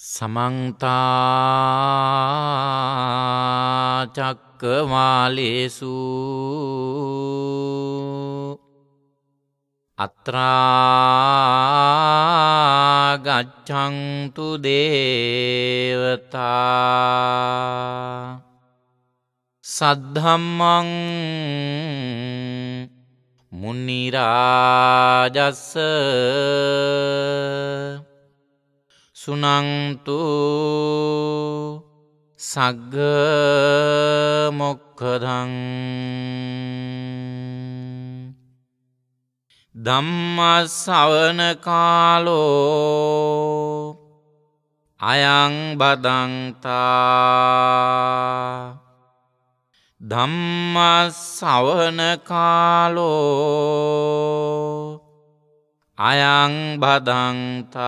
සමන්තාචක්කවාලේසු අත්‍රාගච්චන්තු දේවතා සද්ධම්මං මුනිරාජස්ස සුනන්තු සග්ග මොක්කදං ධම්මසවන කාලෝ අයං බදන්තා ධම්මසවන කාලෝ අයං බදන්තා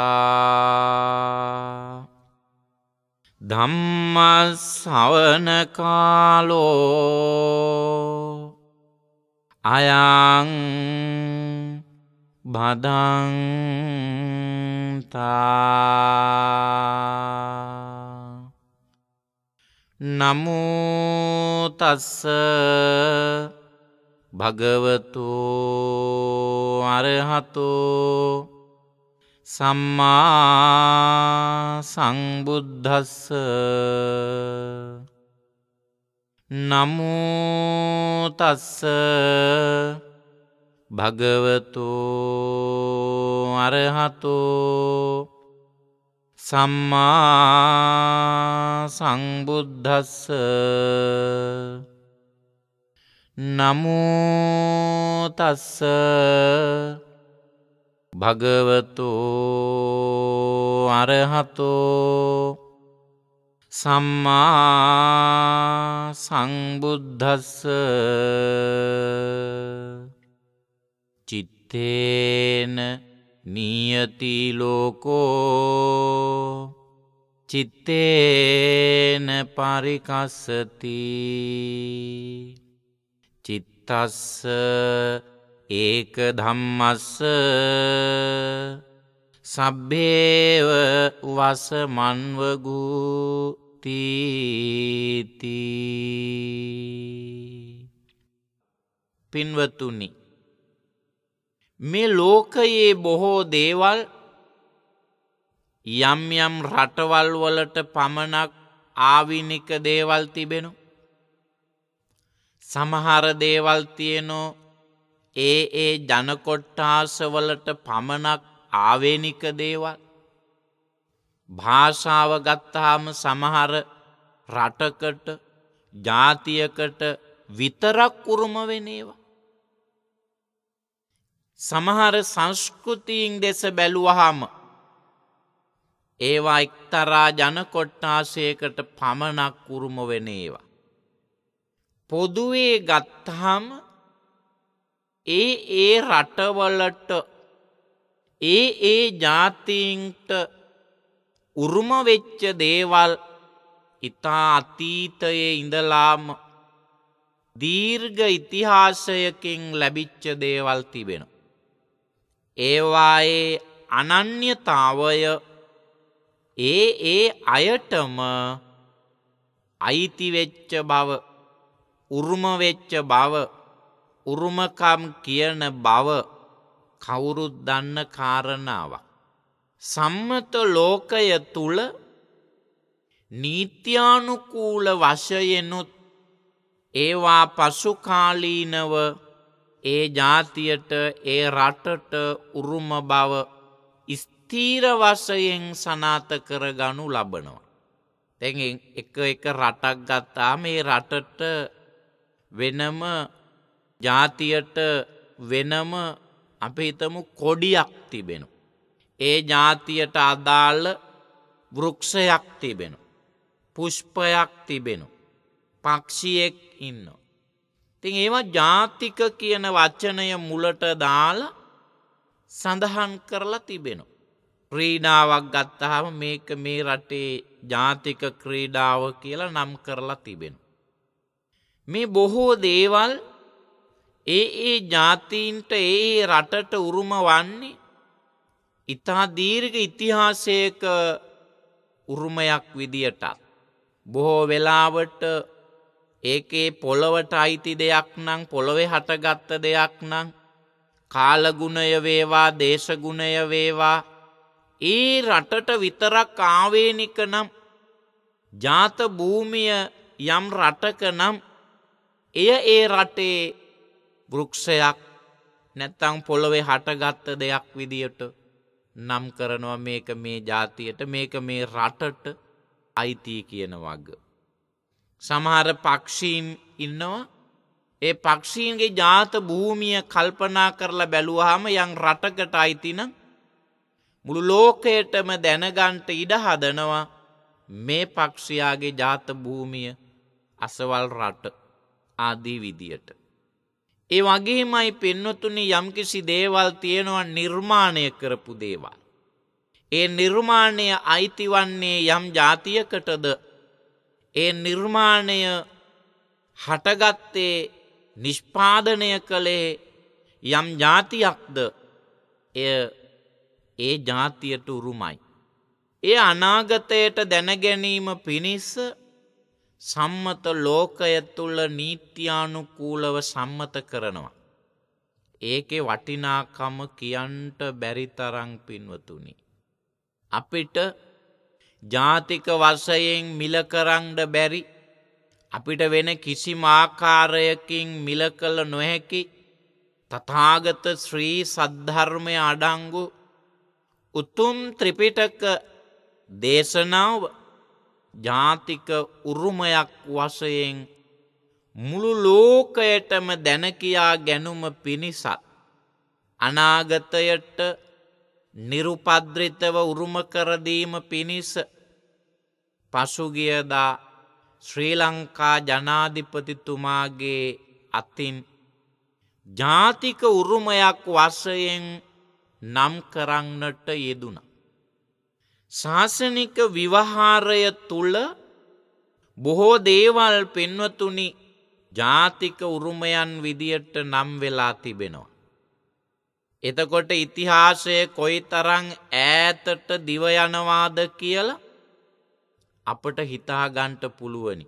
ධම්මසවන කාලෝ අයං බදන්තා නමුතස්ස භගවතු අරහතෝ සම්මා සංබුද්ධස්ස නමුතස්ස භගවතු අරහතෝ සම්මා සංබුද්ධස්ස නමුතස්ස භගවතු අරහතෝ සම්මා සංබුද්ධස්ස චිත්තේන නියතිලෝකෝ චිත්තේන පරිකස්සති චිත්තස්ස ඒක ධම්මස්ස සබ්බේව වස මන්වගූතීති පින්වතුනි මේ ලෝකයේ බොහෝ දේවල් යම් යම් රටවල් වලට පමණක් ආවිනික දේවල් තිබෙනු. සමහර දේවල් තියනෝ ඒ ඒ ජනකොට්ටාසවලට පමණක් ආවේනික දේවල්. භාෂාව ගත්තාම සමහර රටකට ජාතියකට විතරක් උරුම වෙනේවා. සමහර සංස්කෘතිීන් දෙස බැලුවහම ඒවා එක්තරා ජනකොට්ටාසයකට පමණක් උරුම වෙනේවා. පොදුවේ ගත්තහම ඒ ඒ රටවලට ඒ ඒ ජාතීන්ට උරුමවෙච්ච දේවල් ඉතා අතීතයේ ඉඳලාම දීර්ඝ ඉතිහාසයකින් ලැබිච්ච දේවල් තිබෙන. ඒවායේ අනන්‍යතාවය ඒ ඒ අයටම අයිතිවෙච්ච බව උරුමවෙච්ච බව උරුමකම් කියන බව කවුරුත් දන්න කාරණාවක්. සම්මත ලෝකය තුළ නීත්‍යානුකූල වශයෙනුත් ඒවා පසුකාලීනව ඒ ජාතියට ඒ රටට උරුම බව ස්තීර වසයෙන් සනාත කර ගනු ලබනවා. තැන් එක එක රටක් ගත්තා මේ රටට වෙනම ජාතියට වෙනම අපි හිතමු කොඩියක් තිබෙන. ඒ ජාතියට අදාළ වෘක්ෂයක් තිබෙන. පුෂ්පයක් තිබෙන. පක්ෂියෙක් ඉන්නවා. තින් ඒවා ජාතික කියන වච්චනය මුලට දාලා සඳහන් කරලා තිබෙනවා. ක්‍රීඩාවක් ගත්තහම මේක මේ රටේ ජාතික ක්‍රීඩාව කියලා නම් කරලා තිබෙන. මේ බොහෝ දේවල් ඒ ඒ ජාතීන්ට ඒ රටට උරුම වන්නේ ඉතා දීර්ඝ ඉතිහාසයක උරුමයක් විදියටත්. බොහෝ වෙලාවට ඒකේ පොළොවට අයිති දෙයක් නං පොළොවෙ හටගත්ත දෙයක් නං කාලගුණය වේවා දේශගුණය වේවා ඒ රටට විතරක් ආවේනික නම් ජාත භූමිය යම් රටක නම් එය ඒ රටේ වෘක්ෂයක් නැත්තං පොළොවේ හටගත්ත දෙයක් විදියට නම් කරනවා. මේක මේ ජාතියට මේක මේ රටට අයිතිය කියන වග. සමහර පක්ෂීන් ඉන්නවා. ඒ පක්ෂීන්ගේ ජාත භූමිය කල්පනා කරලා බැලුවහම යං රටකට අයිතින මුළු ලෝකයටම දැනගන්ට ඉඩ හදනවා මේ පක්ෂයාගේ ජාත භූමිය අසවල් රට. ආදී විදියට. ඒ වගේමයි පෙන්නතුනි යම්කිසි දේවල් තියෙනවා නිර්මාණය කරපු දේවල්. ඒ නිර්මාණය අයිතිවන්නේ යම් ජාතියකටද ඒ නිර්මාණය හටගත්තේ නිෂ්පාදනය කළේ යම් ජාතියක්ද එය ඒ ජාතියට උරුමයි. ඒ අනාගතයට දැනගැනීම පිණිස්ස සම්මත ලෝකය තුළ නීත්‍යානුකූලව සම්මත කරනවා. ඒකෙ වටිනාකම කියන්ට බැරිතරං පින්වතුනි. අපිට ජාතික වසයෙන් මිලකරංඩ බැරි අපිට වෙන කිසි මාකාරයකින් මිල කළ නොහැකි තථාගත ශ්‍රී සද්ධර්මය අඩංගු උතුම් ත්‍රිපිටක දේශනාව ජාතික උරුමයක් වසයෙන් මුළු ලෝකයටම දැනකයා ගැනුම පිණිසත්. අනාගතයට නිරුපද්‍රිතව උරුම කරදීම පිණිස පසුගියදා ශ්‍රී ලංකා ජනාධිපතිතුමාගේ අතින් ජාතික උරුමයක් වසයෙන් නම් කරන්නට යෙදුණ. ශාසනික විවහාරය තුළ බොහෝ දේවල් පෙන්වතුනි ජාතික උරුමයන් විදියට නම් වෙලා තිබෙනවා. එතකොට ඉතිහාසය කොයි තරං ඈතට දිවයනවාද කියලා අපට හිතාගන්ට පුළුවනි.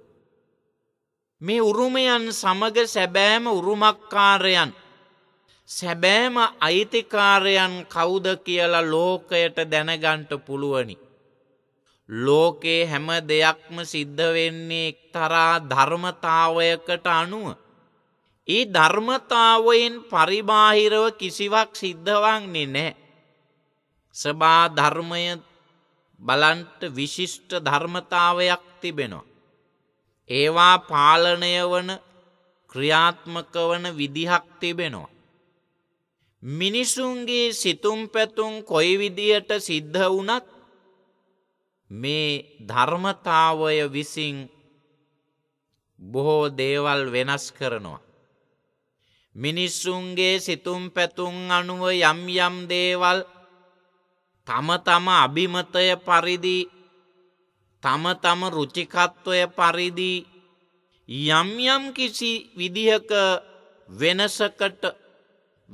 මේ උරුමයන් සමග සැබෑම උරුමක්කාරයන් සැබෑම අයිතිකාරයන් කවුද කියලා ලෝකයට දැනගන්ට පුළුවනි. ලෝකේ හැම දෙයක්ම සිද්ධ වෙන්නේ එක්තරා ධර්මතාවයකට අනුව. ඒ ධර්මතාවයෙන් පරිබාහිරව කිසිවක් සිද්ධවන්නේ නෑ. සබා ධර්මය බලන්ට විශිෂ්ට ධර්මතාවයක් තිබෙනවා. ඒවා පාලනය වන ක්‍රියාත්මක වන විදිහක් තිබෙනවා. මිනිසුන්ගේ සිතුම් පැතුම් කොයි විදියට සිද්ධ වනත් මේ ධර්මතාවය විසින් බොහෝ දේවල් වෙනස් කරනවා. මිනිස්සුන්ගේ සිතුම් පැතුම් අනුව යම් යම් දේවල් තම තම අභිමතය පරිදි තම තම රුචිකත්වය පරිදි යම් යම් කිසි විදිහක වෙනසකට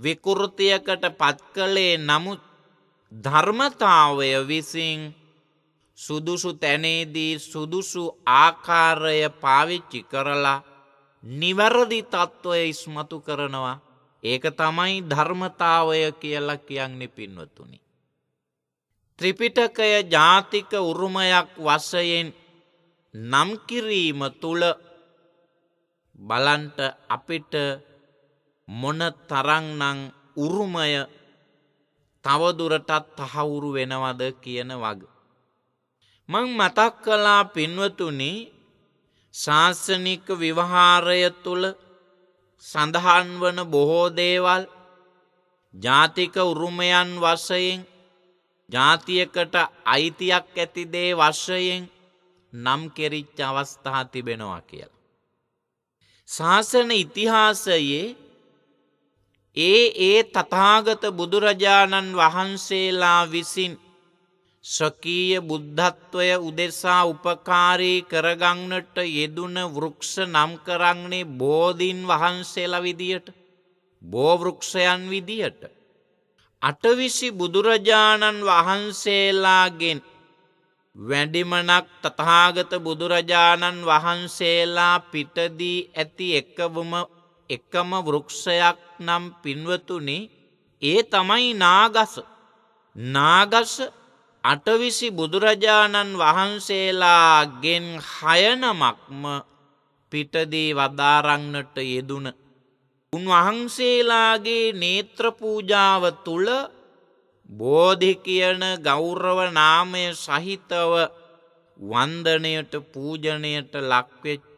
විකෘතියකට පත් කළේ නමුත් ධර්මතාවය විසින් සුදුසු තැනේදී සුදුසු ආකාරය පාවිච්චි කරලා නිවැරදි තත්ත්වය ඉස්මතු කරනවා ඒක තමයි ධර්මතාවය කියලා කියන්නේ පින්වතුනි. ත්‍රිපිටකය ජාතික උරුමයක් වසයෙන් නම්කිරීම තුළ බලන්ට අපිට මොන තරංනං උරුමය තවදුරටත් තහවුරු වෙනවද කියන වග. මං මතක් කලා පින්වතුනි ශාසනික විවහාරය තුළ සඳහන් වන බොහෝ දේවල් ජාතික උරුමයන් වසයෙන් ජාතියකට අයිතියක් ඇතිදේ වශ්‍යයෙන් නම් කෙරිච්ච අවස්ථා තිබෙනවා කියලා. ශාසන ඉතිහාසයේ ඒ ඒ තථාගත බුදුරජාණන් වහන්සේලා විසින් ස්වකීය බුද්ධත්වය උදෙසා උපකාරී කරගන්නට යෙදුන වෘක්ෂ නම් කරන්නේ බෝධීන් වහන්සේල විදියට බෝවෘක්ෂයන් විදියට. අටවිසි බුදුරජාණන් වහන්සේලාගෙන් වැඩිමනක් තථාගත බුදුරජාණන් වහන්සේලා පිටදී ඇති එකවම එකම වෘක්ෂයක් නම් පින්වතුනි ඒ තමයි නාගස. නාගස අටවිසි බුදුරජාණන් වහන්සේලාගෙන් හයනමක්ම පිටදී වදාරන්නට යෙදුන. උන්වහන්සේලාගේ නේත්‍රපූජාව තුළ බෝධි කියන ගෞරව නාමය සහිතව වන්දනයට පූජනයට ලක්වෙච්ච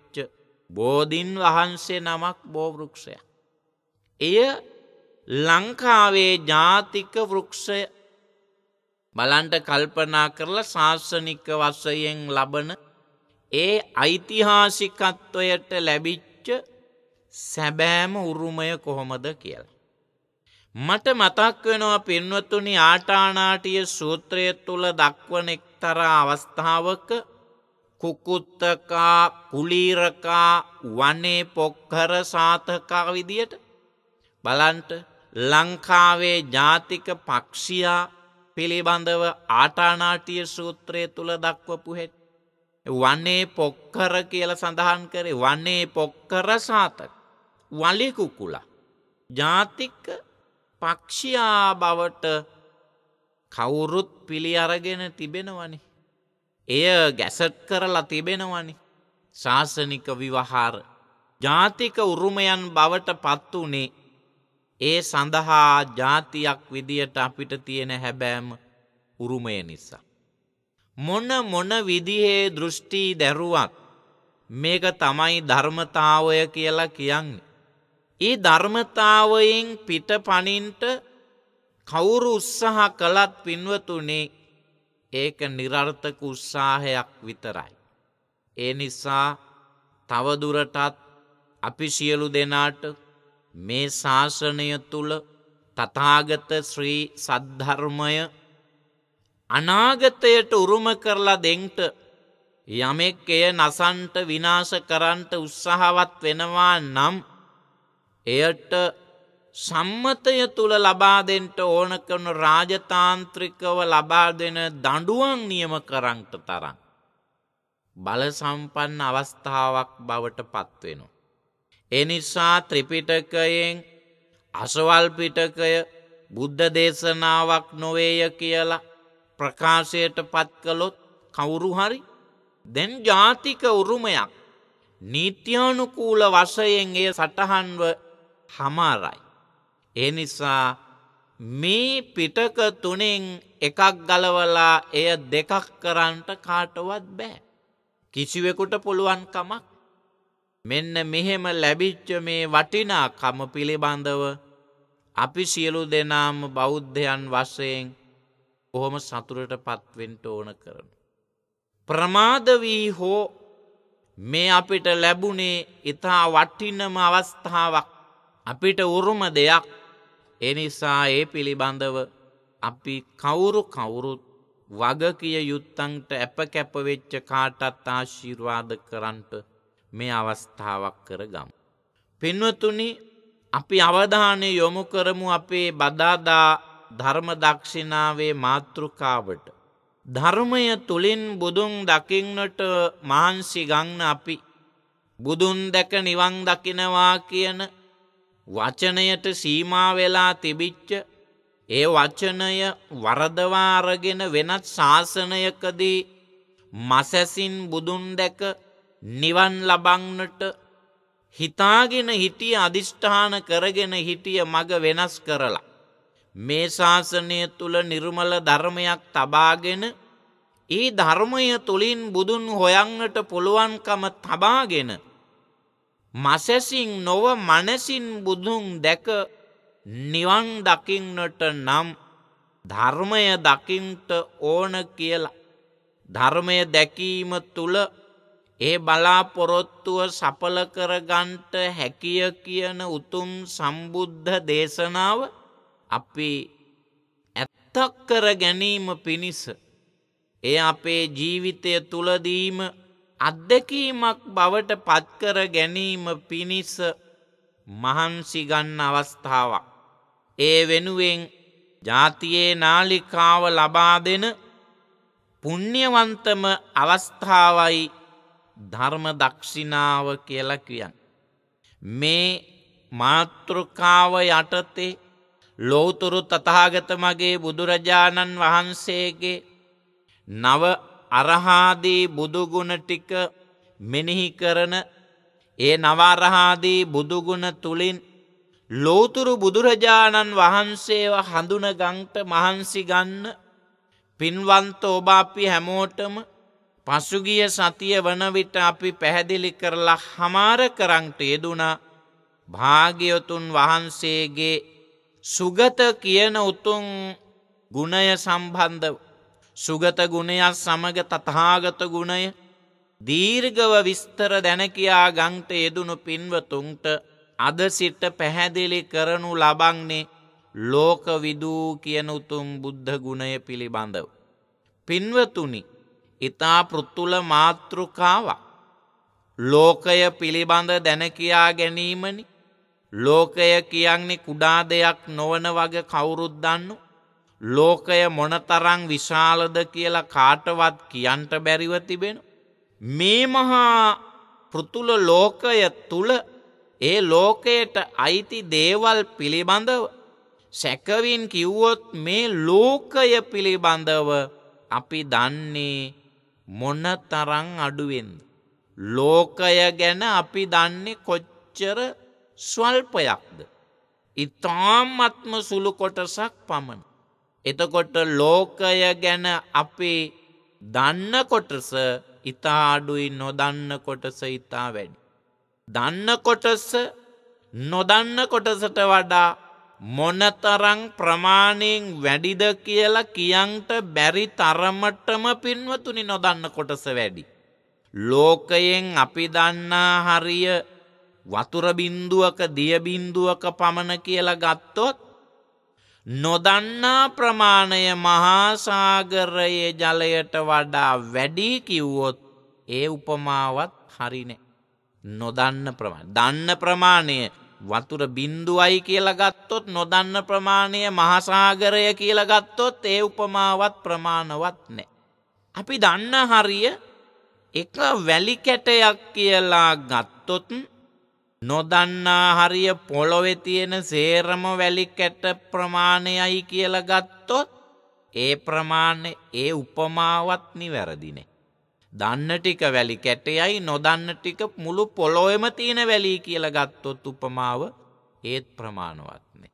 බෝධීන් වහන්සේ නමක් බෝවෘක්ෂය. එය ලංකාවේ ජාතික වෘක්ෂය බලන්ට කල්පනා කරලා ශාසනික වස්සයෙන් ලබන ඒ ඓතිහාසිකත්වයට ලැබිච්ච සැබෑම උරුමය කොහොමද කියලා. මට මතක් වෙනවා පින්වතුනි ආටානාටිය සූත්‍රය තුළ දක්වන එක්තරා අවස්ථාවක කුකුත්තකා කුලීරකා වනේ පොක්හර සාතකා විදියට බලන්ට ලංකාවේ ජාතික පක්ෂියා පිළිබඳව ආටානාටිය සූත්‍රය තුළ දක්වපු හෙට. වන්නේ පොක්කර කියල සඳහන් කරේ වන්නේ පොක්කර සාතක වලිකුකුලා. ජාතික පක්ෂයා බවට කවුරුත් පිළි අරගෙන තිබෙනවනි. එය ගැසට් කරලා තිබෙනවනි. ශාසනික විවහාර ජාතික උරුමයන් බවට පත් වනේ ඒ සඳහා ජාතියක් විදියට අපිට තියෙන හැබෑම උරුමය නිසා. මොන මොන විදිහේ දෘෂ්ටී දැරුවත් මේක තමයි ධර්මතාවය කියලා කියන්නේ. ඒ ධර්මතාවයෙන් පිට පනින්ට කවුරු උත්සාහ කළත් පින්වතුනේ ඒක නිරර්ථක උත්සාහයක් විතරයි. ඒ නිසා තවදුරටත් අපි සියලු දෙනාට මේ ශාසනය තුළ තථාගත ශ්‍රී සද්ධර්මය අනාගතයට උරුම කරලා දෙන්ට යමෙක් එය නසන්ට විනාශ කරන්ට උත්සාහවත් වෙනවා නම් එයට සම්මතය තුළ ලබාදෙන්ට ඕන කරන රාජතාන්ත්‍රිකව ලබා දෙන දඩුවන් නියම කරංට තරන්. බල සම්පන්න අවස්ථාවක් බවට පත්වෙනවා. එනිසා ත්‍රිපිටකයෙන් අසවල්පිටකය බුද්ධ දේශනාවක් නොවේය කියලා ප්‍රකාශයට පත් කළොත් කවුරු හරි දැන් ජාතික උරුමයක් නීත්‍යානුකූල වශයෙන් එය සටහන්ව හමාරයි. ඒ නිසා මේ පිටක තුනෙන් එකක් ගලවලා එය දෙකක් කරන්ට කාටවත් බෑ. කිසිවෙකුට පුළුවන් කමක් මෙන්න මෙහෙම ලැබිච්ච මේ වටිනා කම පිළිබඳව අපි සියලු දෙනාම බෞද්ධයන් වශයෙන් කොහොම සතුරට පත්වෙන්ට ඕන කරන. ප්‍රමාදවී හෝ මේ අපිට ලැබුණේ ඉතා වටින්නම අවස්ථාවක් අපිට උරුම දෙයක් එනිසා ඒ පිළිබඳව අපි කවුරු කවුරුත් වගකිය යුත්තන්ට ඇප කැපවෙච්ච කාටත් ආශීර්වාද කරන්ට මේ අවස්ථාවක් කර ගම්. පින්වතුනි අපි අවධානය යොමු කරමු අපේ බදාදා ධර්මදක්ෂිනාවේ මාතෘකාවට. ධර්මය තුළින් බුදුන් දකින්නට මහන්සි ගන්න අපි බුදුන් දැක නිවන් දකිනවා කියන වචනයට සීමා වෙලා තිබිච්ච ඒ වචනය වරදවාරගෙන වෙනත් ශාසනයකදී මසැසින් බුදුන් දැක නිවන් ලබන්නට හිතාගෙන හිටිය අධිෂ්ඨාන කරගෙන හිටිය මග වෙනස් කරලා. මේ ශාසනය තුළ නිර්මල ධර්මයක් තබාගෙන ඒ ධර්මය තුළින් බුදුන් හොයන්නට පුළුවන්කම තබාගෙන මසැසින් නොව මනසින් බුදුන් දැක නිවන් දකින්නට නම් ධර්මය දකින්ට ඕන කියලා. ධර්මය දැකීම තුළ ඒ බලාපොරොත්තුව සපල කරගන්ට හැකිය කියන උතුම් සම්බුද්ධ දේශනාව අපි ඇත්තක් කර ගැනීම පිණිස එය අපේ ජීවිතය තුළදීම අත්දැකීමක් බවට පත්කර ගැනීම පිණිස මහන්සිගන්න අවස්ථාවක්. ඒ වෙනුවෙන් ජාතියේ නාලිකාව ලබා දෙන පුුණ්්‍යවන්තම අවස්ථාවයි ධර්ම දක්ෂිනාව කියලා කියන්න. මේ මාතෘකාව යටතේ ලෝතුරු තතාගත මගේ බුදුරජාණන් වහන්සේගේ නව අරහාදී බුදුගුණ ටික මෙනෙහි කරන ඒ නවාරහාදී බුදුගුණ තුළින් ලෝතුරු බුදුරජාණන් වහන්සේව හඳුන ගංට මහන්සි ගන්න පින්වන්ත ඔබාපි හැමෝටම පසුගිය සතිය වන විට අපි පැහැදිලි කරලා හමාර කරංට යෙදුනා භාග්‍යවතුන් වහන්සේගේ සුගත කියන උතුන් ගුණය සම්බන්ධ සුගත ගුණයක් සමග තතාගත ගුණය දීර්ගව විස්තර දැනකයා ගංට යෙදුණු පින්වතුන්ට අද සිට පැහැදිලි කරනු ලබන්නේ ලෝකවිදූ කියන උතුම් බුද්ධ ගුණය පිළිබඳව. පින්වතුනි ඉතා පෘත්තුල මාතෘකාවක්. ලෝකය පිළිබඳ දැනකයා ගැනීමනි ලෝකය කියන්නේ කුඩා දෙයක් නොවන වගේ කවුරුද්දන්නු ලෝකය මොනතරං විශාලද කියලා කාටවත් කියන්ට බැරිව තිබෙන. මේ මහා පෘතුල ලෝකය තුළ ඒ ලෝකයට අයිති දේවල් පිළිබඳව සැකවින් කිව්වොත් මේ ලෝකය පිළිබඳව අපි දන්නේ මොන තරං අඩුවෙන්ද. ලෝකය ගැන අපි දන්නේ කොච්චර ස්වල්පයක්ද. ඉතාමත්ම සුළු කොටසක් පමණ. එතකොට ලෝකය ගැන අපේ දන්න කොටස ඉතා අඩුයි නොදන්න කොටස ඉතා වැඩි. දන්න කොටස නොදන්න කොටසට වඩා මොනතරං ප්‍රමාණයෙන් වැඩිද කියලා කියන්ට බැරි තරමටම පින්වතුනි නොදන්න කොටස වැඩි. ලෝකයෙන් අපි දන්නා හරිය වතුර බින්දුවක දියබින්දුවක පමණ කියලා ගත්තොත් නොදන්නා ප්‍රමාණය මහාසාගරයේ ජලයට වඩා වැඩී කිව්වොත් ඒ උපමාවත් හරිනෑ. නොදන්න ප්‍රමාණ. දන්න ප්‍රමාණය වතුර බින්දුවයි කියලා ගත්තොත් නොදන්න ප්‍රමාණය මහසාගරය කියලා ගත්තොත් ඒ උපමාවත් ප්‍රමාණවත් නෑ. අපි දන්න හරිය එක වැලි කැටයක් කියලා ගත්තොත් නොදන්නා හරිය පොළොවෙ තියෙන සේරම වැලි කැට ප්‍රමාණයයි කියල ගත්තොත් ඒ ප්‍රමාණය ඒ උපමාවත් නිවැරදිනේ. දන්න ටික වැලි කැටයයි නොදන්න ටික මුළු පොළොවෙම තියෙන වැලී කියල ගත්තොත් උපමාව ඒත් ප්‍රමාණවත්නේ.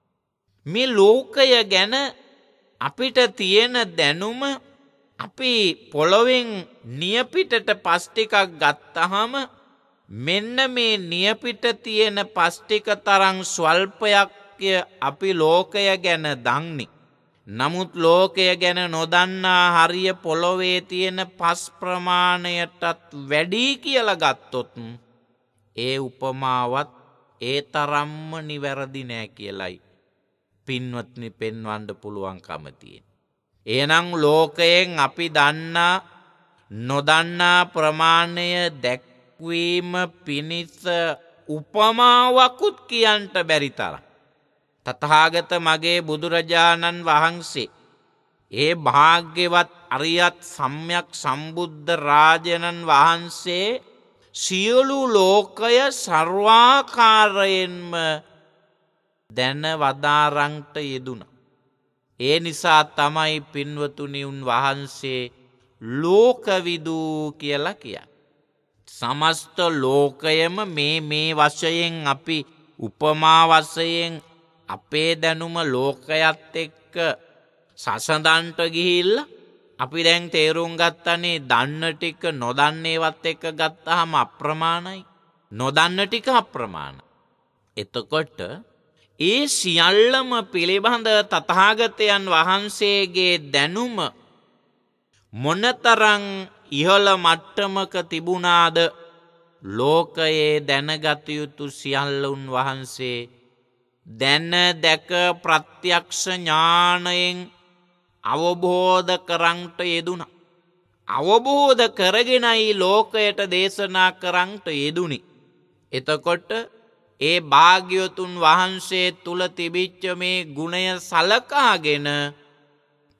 මේ ලෝකය ගැන අපිට තියෙන දැනුම අපි පොළොවෙන් නියපිටට පස්්ටිකක් ගත්තහම මෙන්න මේ නියපිට තියෙන පස්්ටික තරං ස්වල්පයක්ය අපි ලෝකය ගැන දංනි. නමුත් ලෝකය ගැන නොදන්නා හරිය පොළොවේ තියෙන පස් ප්‍රමාණයටත් වැඩී කියල ගත්තොත් ඒ උපමාවත් ඒ තරම්ම නිවැරදි නෑ කියලයි පින්වත්නි පෙන්වන්ඩ පුළුවන්කමතියෙන්. ඒනං ලෝකයෙන් අපි දන්නා නොදන්නා ප්‍රමාණය දැක් දැක්වීම පිණිස උපමාවකුත් කියන්ට බැරිතර. තතහාගත මගේ බුදුරජාණන් වහන්සේ. ඒ භාග්‍යවත් අරියත් සම්යක් සම්බුද්ධ රාජනන් වහන්සේ සියලු ලෝකය සර්වාකාරයෙන්ම දැන වදාරංට යෙදුන. ඒ නිසා තමයි පින්වතුනිවුන් වහන්සේ ලෝකවිදූ කියලා කිය. සමස්ත ලෝකයම මේ මේ වශයෙන් අපි උපමාවසයෙන් අපේ දැනුම ලෝකයත් එක්ක සසඳන්ට ගිහිල්ල අපි දැන් තේරුම් ගත්තනේ දන්න ටික නොදන්නේවත් එක්ක ගත්තහම අප්‍රමාණයි නොදන්න ටික අප්‍රමාණ. එතකොට ඒ සියල්ලම පිළිබඳ තතාගතයන් වහන්සේගේ දැනුම මොනතරං ඉහළ මට්ටමක තිබුණාද ලෝකයේ දැනගතයුතු සියල්ලුන් වහන්සේ දැන්න දැක ප්‍රත්‍යක්ෂ ඥානයෙන් අවබෝධ කරංට යෙදුණ. අවබෝධ කරගෙනයි ලෝකයට දේශනා කරංට යෙදුනි. එතකොට ඒ භාග්‍යවතුන් වහන්සේ තුළ තිබිච්ච මේ ගුණය සලකාගෙන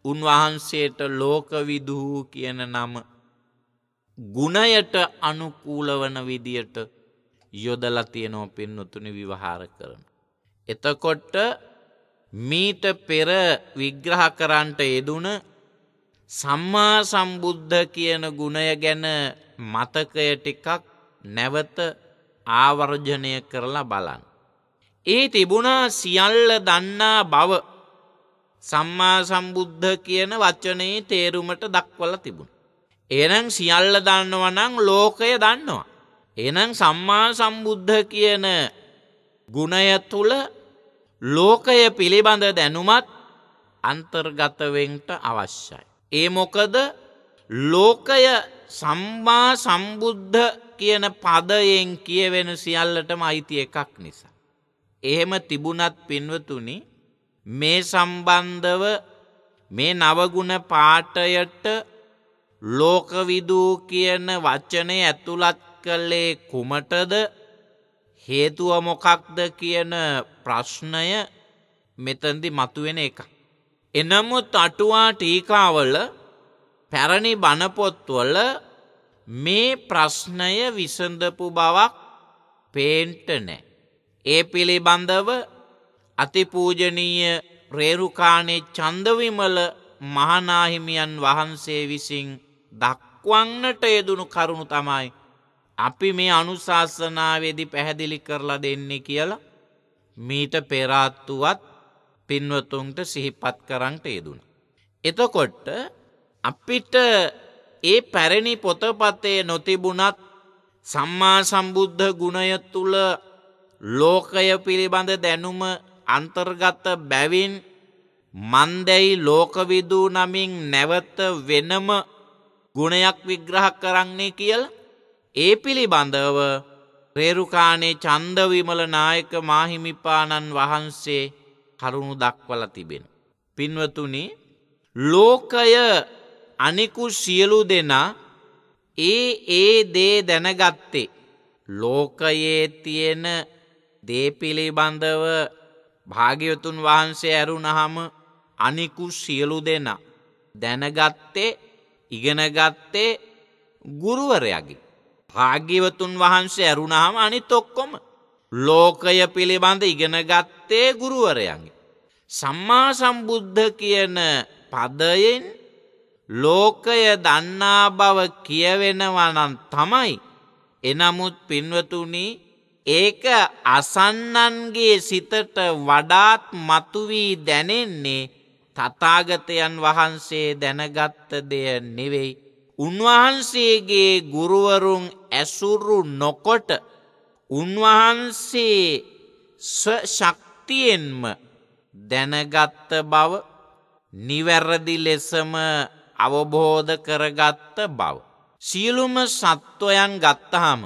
උන්වහන්සේට ලෝකවිදූ කියන නම ගුණයට අනුකූලවන විදියට යොදල තියනෝ පින්නතුනි විවහාර කරන. එතකොට මීට පෙර විග්‍රහ කරන්ට යෙදුන සම්මා සම්බුද්ධ කියන ගුණය ගැන මතකය ටිකක් නැවත ආවර්ජනය කරලා බලන්. ඒ තිබුණා සියල්ල දන්නා බව සම්මා සම්බුද්ධ කියන වච්චනයේ තේරුමට දක්වල තිබුණ. එනම් සියල්ල දන්නවනං ලෝකය දන්නවා. එනම් සම්මා සම්බුද්ධ කියන ගුණය තුළ ලෝකය පිළිබඳ දැනුමත් අන්තර්ගතවෙන්ට අවශ්‍යයි. ඒ මොකද ලෝකය සම්මා සම්බුද්ධ කියන පදයෙන් කියවෙන සියල්ලටම අයිති එකක් නිසා. එහෙම තිබුණත් පින්වතුනි මේ සම්බන්ධව මේ නවගුණ පාටයට ලෝකවිදූ කියන වච්චනය ඇතුළත් කල්ලේ කුමටද හේතුව මොකක්ද කියන ප්‍රශ්නය මෙතන්දි මතුවෙන එක. එනමුත් අටුවා ටීකාවල පැරණි බණපොත්වල මේ ප්‍රශ්නය විසඳපු බවක් පේන්ට නෑ. ඒ පිළිබඳව අතිපූජනීය රේරුකානේ චන්දවිමල මහනාහිමියන් වහන්සේ විසින් දක්වන්නට යෙදුණු කරුණු තමයි අපි මේ අනුශාසනාවේදි පැහැදිලි කරලා දෙන්නේ කියලා මීට පෙරාත්තුවත් පින්වතුන්ට සිහිපත් කරන්ට යෙදුණ. එතකොට අපිට ඒ පැරණි පොතපතේ නොතිබුණත් සම්මා සම්බුද්ධ ගුණය තුළ ලෝකය පිළිබඳ දැනුම අන්තර්ගත බැවින් මන්දැයි ලෝකවිදූ නමින් නැවත වෙනම ගුණයක් විග්‍රහ කරන්නේ කියල ඒ පිළිබඳව රේරුකානේ චන්දවිමල නායක මාහිමිපාණන් වහන්සේ කරුණු දක්වල තිබෙන. පින්වතුනි ලෝකය අනිකු සියලු දෙනා ඒ ඒ දේ දැනගත්තේ ලෝකයේ තියෙන දේ පිළිබඳව භාග්‍යවතුන් වහන්සේ ඇරුණහම අනිකු සියලු දෙනා දැනගත්තේ ඉගෙනගත්තේ ගුරුවරයගේ. භාග්‍යවතුන් වහන්සේ ඇරුණහම අනිත් ඔක්කොම ලෝකය පිළිබඳ ඉගෙනගත්තේ ගුරුවරයන්ගේ. සම්මා සම්බුද්ධ කියන පදයෙන් ලෝකය දන්නා බව කියවෙනවනන් තමයි එනමුත් පින්වතුනී ඒක අසන්නන්ගේ සිතට වඩාත් මතුවී දැනෙන්නේ තතාගතයන් වහන්සේ දැනගත්ත දෙය නෙවෙයි. උන්වහන්සේගේ ගුරුවරුන් ඇසුරු නොකොට උන්වහන්සේ ශක්තියෙන්ම දැනගත්ත බව නිවැරදි ලෙසම අවබෝධ කරගත්ත බව. සියලුම සත්වයන් ගත්තහම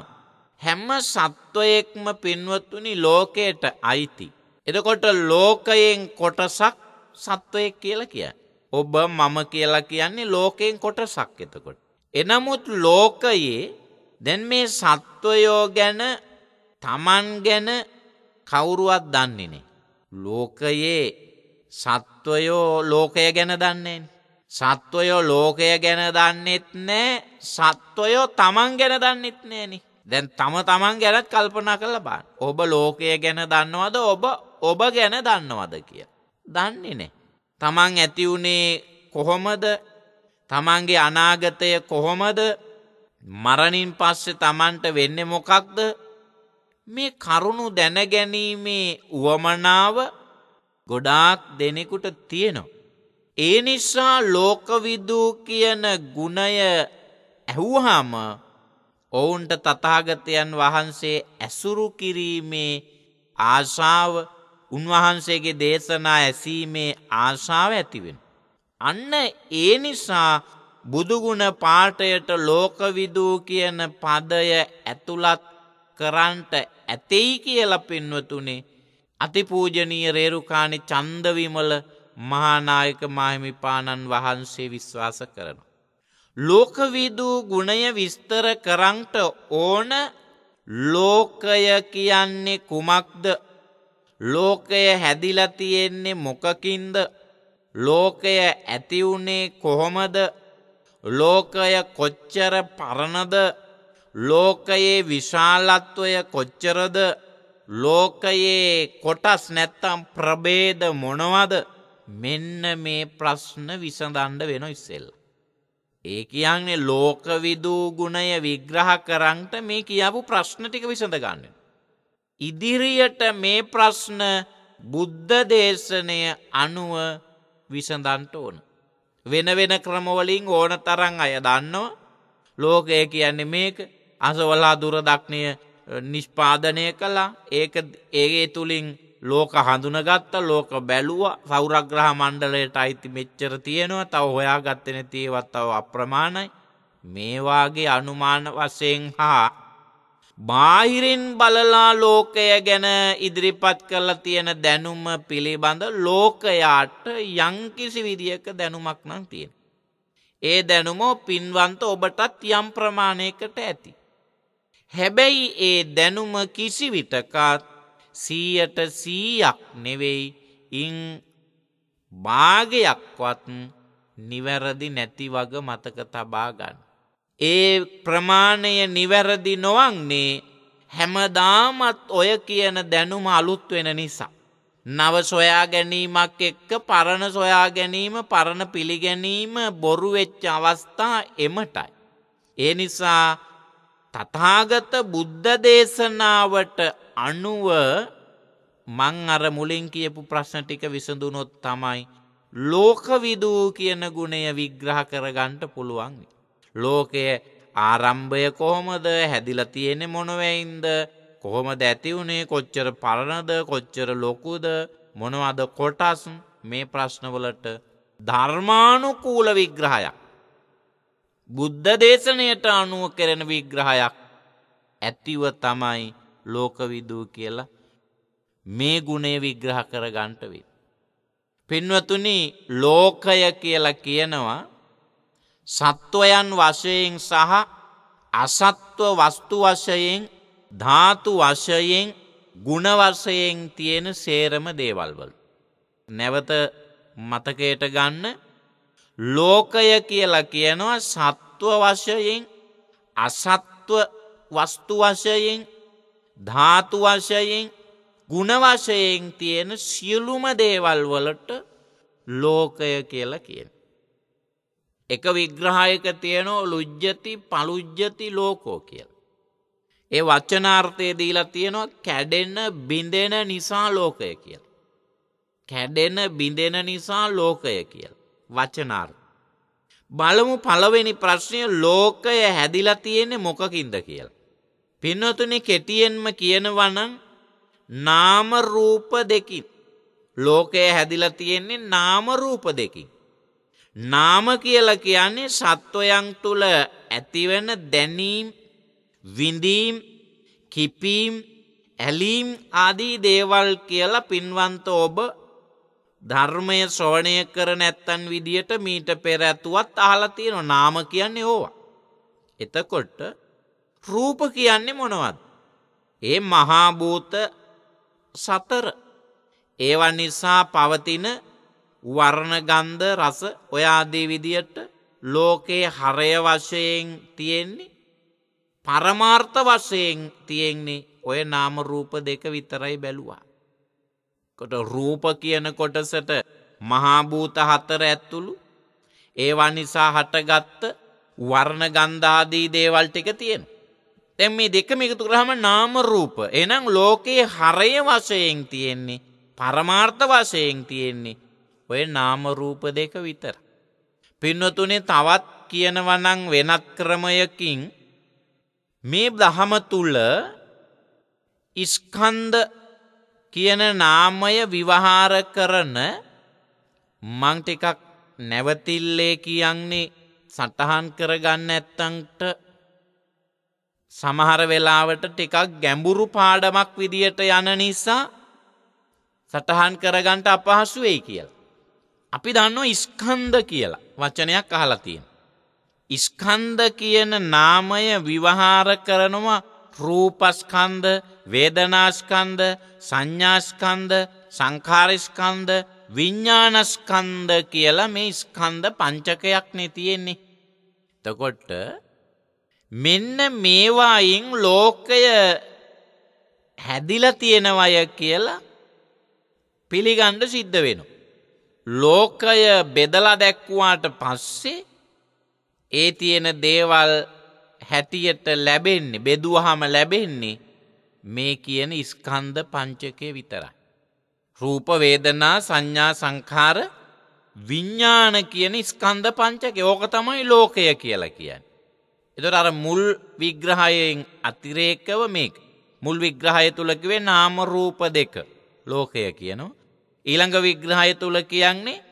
හැම සත්වයෙක්ම පින්වත්තුනි ලෝකයට අයිති. එදකොට ලෝකයෙන් කොටසක් සත්වයෙක් කියල කිය. ඔබ මම කියලා කියන්නේ ලෝකයෙන් කොටසක් එතකොට. එනමුත් ලෝකයේ දැන් මේ සත්වයෝ ගැන තමන් ගැන කවුරුවත් දන්නේනේ. ලෝකයේ සත්වයෝ ලෝකය ගැන දන්නේ. සත්වයෝ ලෝකය ගැන දන්නෙත් නෑ සත්වයෝ තමන් ගැන දන්නෙත් නෑනි. දැන් තම තමන් ගැනත් කල්පනා කළ බාන්. ඔබ ලෝකය ගැන දන්නවද ඔබ ඔබ ගැන දන්නවද කිය. දන්නේ නෑ. තමන් ඇතිවුණේ කොහොමද තමන්ගේ අනාගතය කොහොමද මරණින් පස්සෙ තමන්ට වෙන්න මොකක්ද මේ කරුණු දැනගැනීමේ උවමනාව ගොඩාක් දෙනෙකුට තියෙනවා. ඒ නිසා ලෝකවිදූ කියන ගුණය ඇහුහාම ඔවුන්ට තතාගතයන් වහන්සේ ඇසුරු කිරීමේ ආශාව උන්වහන්සේගේ දේශනා ඇසීමේ ආශාව ඇතිවෙන. අන්න ඒ නිසා බුදුගුණ පාටයට ලෝකවිදූ කියන පදය ඇතුළත් කරන්ට ඇතෙයි කියල පෙන්වතුනේ අතිපූජනීය රේරුකාණි චන්දවිමල මහානායක මාහිමිපාණන් වහන්සේ විශ්වාස කරනවා. ලෝකවිදූ ගුණය විස්තර කරන්ට ඕන ලෝකය කියන්නේ කුමක්ද ලෝකය හැදිලා තියෙන්නේ මොකකින්ද? ලෝකය ඇතිවුණේ කොහොමද? ලෝකය කොච්චර පරණද? ලෝකයේ විශාලත්වය කොච්චරද? ලෝකයේ කොටස් නැත්තම් ප්‍රබේද මොනවද? මෙන්න මේ ප්‍රශ්න විසඳන්ඩ වෙන ඉස්සෙල්. ඒ කියන්නේ ලෝකවිදූ ගුණය විග්‍රහ කරන්ට මේ කියපු ප්‍රශ්න ටික විසඳ ගන්න. ඉදිරියට මේ ප්‍රශ්න බුද්ධ දේශනය අනුව විසඳන්ට ඕන. වෙන වෙන ක්‍රමවලින් ඕන තරන් අය දන්නවා ලෝකය කියන්නේ මේක. අසවලා දුරදක්නය නිෂ්පාදනය කළා. ඒක ඒගේ තුළින් ලෝක හඳුනගත්ත ලෝක බැලුව. සෞරග්‍රහ මණ්ඩලයට අයිති මෙච්චර තියෙනවා. තව හොයා ගත්තන තියවත්තව අප්‍රමාණයි. මේවාගේ අනුමාන වශයෙන් හා බාහිරින් බලලා ලෝකය ගැන ඉදිරිපත් කරලා තියෙන දැනුම පිළිබඳ ලෝකයාට යංකිසි විදිියක දැනුමක් නම් තියෙන. ඒ දැනුමෝ පින්වන්ත ඔබටත් යම් ප්‍රමාණයකට ඇති. හැබැයි ඒ දැනුම කිසිවිටකත් සීයට සීයක් නෙවෙයි ඉන් භාගයක්වත් නිවැරදි නැති වග මතක තබාගන්න. ඒ ප්‍රමාණය නිවැරදි නොවන්නේ හැමදාමත් ඔය කියන දැනුම අලුත් වෙන නිසා. නව සොයා ගැනීමක් එක්ක පරණ සොයා ගැනීම පරණ පිළිගැනීම බොරු වෙච්ච අවස්ථා එමටයි. ඒ නිසා තථාගත බුද්ධ දේශනාවට අනුව මං අර මුලින් කියපු ප්‍රශ්න ටික විසඳුනොත් තමයි ලෝකවිදූ කියන ගුණය විග්‍රහ කරගන්ට පුළුවන්. ලෝකය ආරම්භය කොහොමද? හැදිල තියෙනෙ මොනවයින්ද? කොහොමද ඇතිවුණේ කොච්චර පරණද? කොච්චර ලොකුද? මොනවද කොටස්? මේ ප්‍රශ්නවලට ධර්මානුකූල විග්‍රහයක්. බුද්ධ දේශනයට අනුව කෙරෙන විග්‍රහයක් ඇතිව තමයි ලෝකවිදූ කියලා මේ ගුණේ විග්‍රහ කර ගන්ටවෙත්. පින්වතුනි ලෝකය කියලා කියනවා සත්වයන් වශයෙන් සහ අසත්ව වස්තු වශයෙන් ධාතු වශයෙන් ගුණවශයෙන් තියෙන සේරම දේවල්වල්. නැවත මතකයට ගන්න ලෝකය කියලා කියනවා සත්ව වශයෙන් අසත්ව වස්තු වශයෙන් ධාතු වශයෙන් ගුණවශයෙන් තියෙන සියලුම දේවල් වලට ලෝකය කියලා කියන. එක විග්‍රහයක තියනෝ ලුජ්ජති පළුජ්ජති ලෝකෝ කියල. ඒ වච්චනාර්ථය දීලා තියෙනවා කැඩෙන්න බිඳෙන නිසා ලෝකය කියල. කැඩෙන බිඳෙන නිසා ලෝකය කියල. වචනාර්ථ. බලමු පළවෙනි ප්‍රශ්නය ලෝකය හැදිලා තියෙන්නේ මොකකින්ද කියල. පින්නතුනෙ කෙටියෙන්ම කියනවනං නාමරූප දෙකින්. ලෝකය හැදිලා තියෙන්නේ නාමරූප දෙකින්. නාම කියල කියන්නේ සත්වයන් තුළ ඇතිවෙන දැනීම් විඳීම් කිපීම් ඇලීම් ආදී දේවල් කියලා පින්වන්ත ඔබ ධර්මය ශ්‍රවණය කර නැත්තන් විදියට මීට පෙර ඇතුවත් අහලා තියෙන නාම කියන්නේ ඕවා. එතකොට රූප කියන්නේ මොනවද. ඒ මහාභූත සතර ඒවන් නිසා පවතින වර්ණගන්ධ රස ඔයාදී විදියට ලෝකයේ හරය වශයෙන් තියෙන්නේ පරමාර්ථ වශයෙන් තියෙන්නේ ඔය නාම රූප දෙක විතරයි බැලුවා. කොට රූප කියන කොටසට මහාභූත හතර ඇත්තුළු ඒවා නිසා හටගත්ත වර්ණ ගන්ධාදී දේවල් ටික තියෙන. තැම් මේ දෙකම එකතු කරහම නාම රූප එනම් ලෝකයේ හරය වශයෙන් තියෙන්නේ පරමාර්ථ වශයෙන් තියෙන්නේ ඔය නාමරූප දෙක විතර. පින්නතුනේ තවත් කියනවනං වෙනත් ක්‍රමයකින් මේ දහම තුළ ඉස්කන්ද කියන නාමය විවහාර කරන මංටිකක් නැවතිල්ලේ කියන්නේ සටහන් කරගන්න ඇත්තන්ට සමහර වෙලාවට ටිකක් ගැඹුරු පාඩමක් විදියට යන නිසා සටහන් කරගන්ට අපහසු වෙයි කියල. අපි දන්නවා ඉස්කන්ද කියලා වචනයක් අහලතියෙන්. ඉස්කන්ද කියන නාමය විවහාර කරනවා රූපස්කන්ද වේදනාස්කන්ද සංඥාස්කන්ද සංකාරිස්කන්ද විඤ්ඥානස්කන්ද කියලා මේ ස්කන්ද පංචකයක් නෙතියෙන්නේ. තකොට මෙන්න මේවායින් ලෝකය හැදිල තියෙනවය කියලා පිළිගණ්ඩ සිද්ධ වෙන. ලෝකය බෙදලා දැක්වාට පස්සේ ඒ තියෙන දේවල් හැටියට ලැබෙන්නේ බෙදුවහම ලැබෙන්නේ මේ කියන ස්කන්ධ පංචකය විතරයි. රූප වේදනා සංඥා සංකාර විඤ්ඥාන කියන ස්කන්ධ පංචක ඕක තමයි ලෝකය කියලා කියන්න. එතොට අර මුල් විග්‍රහයෙන් අතිරේකව මේක මුල් විග්‍රහය තුළකිවේ නාම රූප දෙක ලෝකය කියනවා. ඊළඟ විග්‍රහය තුළ කියන්නේ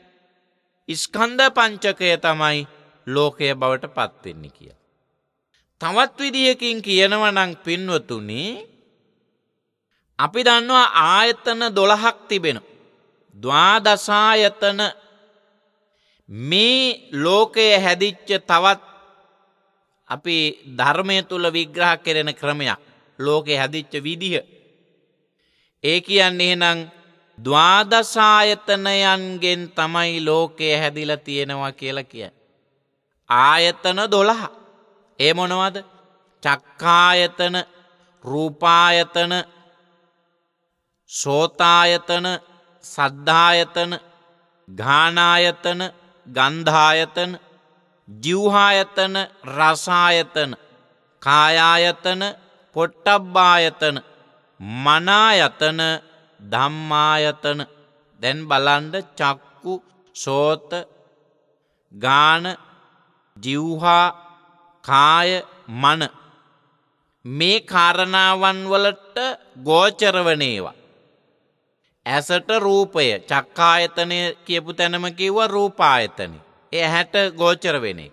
ඉස්කන්ධ පංචකය තමයි ලෝකය බවට පත්වෙන්නේ කිය. තවත් විදිහකින් කියනවනං පින්වතුනේ අපි දන්නවා ආයතන දොළහක් තිබෙන. දවාදසායතන මේ ලෝකය හැදිච්ච තවත් අපි ධර්මය තුළ විග්‍රහ කෙරෙන ක්‍රමයක් ලෝකෙ හැදිච්ච විදිහ. ඒ කියන්නේ නං දවාදසායතනයන්ගෙන් තමයි ලෝකය හැදිල තියෙනවා කියලා කිය. ආයතන දොළහ ඒ මොනවද චක්කායතන රූපායතන සෝතායතන සද්ධායතන ගානායතන ගන්ධායතන ජිව්හායතන රසායතන කායායතන පොට්ටබ්බායතන මනායතන ධම්මායතන දැන් බලන්ඩ චක්කු සෝත ගාන ජිව්හා කාය මන මේ කාරණාවන් වලට ගෝචරවනේවා ඇසට රූපය චක්කායතනය කියපු තැනම කිව්ව රූපායතන. එය හැට ගෝචර වෙනෙක්.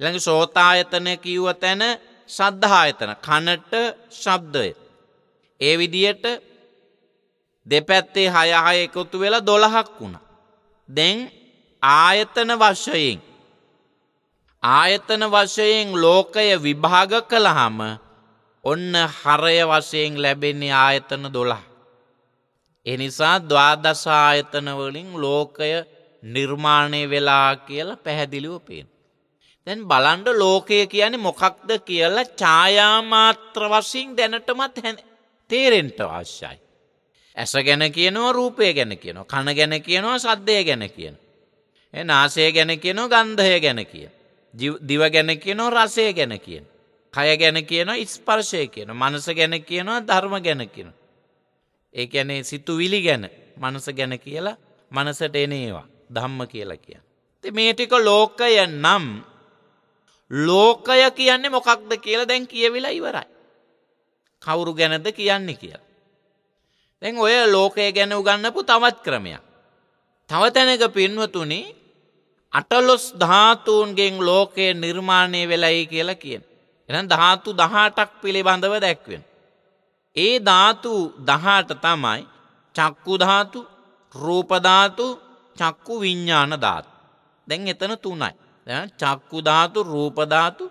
ළඟ සෝතායතනය කිව්ව තැන සද්ධායතන කනට ශබ්දය. ඒ විදියට දෙපැත්තේ හයහය එකතු වෙලා දොළහක් වුණ. දැන් ආයතන වශ්‍යයෙන්. ආයතන වශයෙන් ලෝකය විභාග කළහම ඔන්න හරය වශයෙන් ලැබෙන්නේ ආයතන දොළහ. එනිසා ද්වාදසායතනවලින් ලෝකය නිර්මාණය වෙලා කියලා පැහැදිලිව පේෙන්. දැන් බලන්ඩ ලෝකය කියන්නේ මොකක්ද කියලා ඡායාමාත්‍ර වසින් දැනටමත් හැ තේරෙන්ට අවශ්‍යයි. ඇස ගැන කියනවා රූපය ගැන කියනවා කණ ගැන කියනවා සද්ධය ගැන කියන. නාසය ගැන කියනවා ගන්ධය ගැන කිය. දිව ගැන කියනෝ රසය ගැන කියන. කය ගැන කියනවා ඉස්පර්ශය කියන මනස ගැන කියනවා ධර්ම ගැන කියනවා. ඒ ඇනේ සිතු විලි ගැන මනස ගැන කියලා මනසට එන ඒවා ධම්ම කියලා කිය. ති මේටික ලෝකය නම් ලෝකය කියන්නේ මොකක්ද කියලා දැන් කියවිලා ඉවරයි. කවුරු ගැනද කියන්නේ කියලා. දැන් ඔය ලෝකය ගැන උගන්නපු තවත් ක්‍රමයක්. තව තැනක පින්වතුනි අටලොස් ධාතුූන්ගෙන් ලෝකය නිර්මාණය වෙලයි කියලා කියෙන්. එන ධාතු දහටක් පිළිබඳව දැක්වෙන. ඒ ධාතු දහට තමයි චක්කුධාතු රූපධාතු චක්කු විඤ්ඥාන ධාතු. දැන් එතන තුනයි. චක්කුධාතු රූපධාතු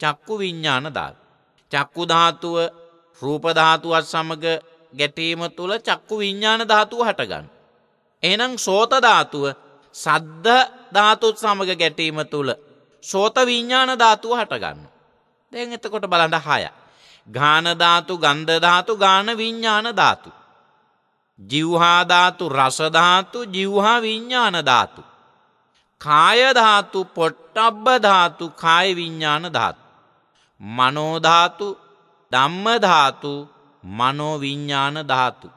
චක්කු විඤ්ඥාන ධාතු. චක්කුධාතුව රූපධාතුවත් සමඟ ගැටීම තුළ චක්කු විඤ්ඥාන ධාතුව හටගන්න. එනම් සෝතධාතුව සද්ධ ධාතුත් සමඟ ගැටීම තුළ සෝත විඤ්ඥාන ධාතුව හටගන්න. දැන් එතකොට බලඳ හය. ගානධාතු ගන්ධධාතු ගාන විඤ්ඥාන ධාතු. ජිව්හාධාතු රසධාතු ජිව්හා විඤ්ඥාන ධාතු. කායධාතු පොට්ටබ්බ ධාතු කාය විඤ්ඥාන ධාතු. මනෝධාතු දම්මධාතු මනෝවිඤ්ඥාන ධාතු.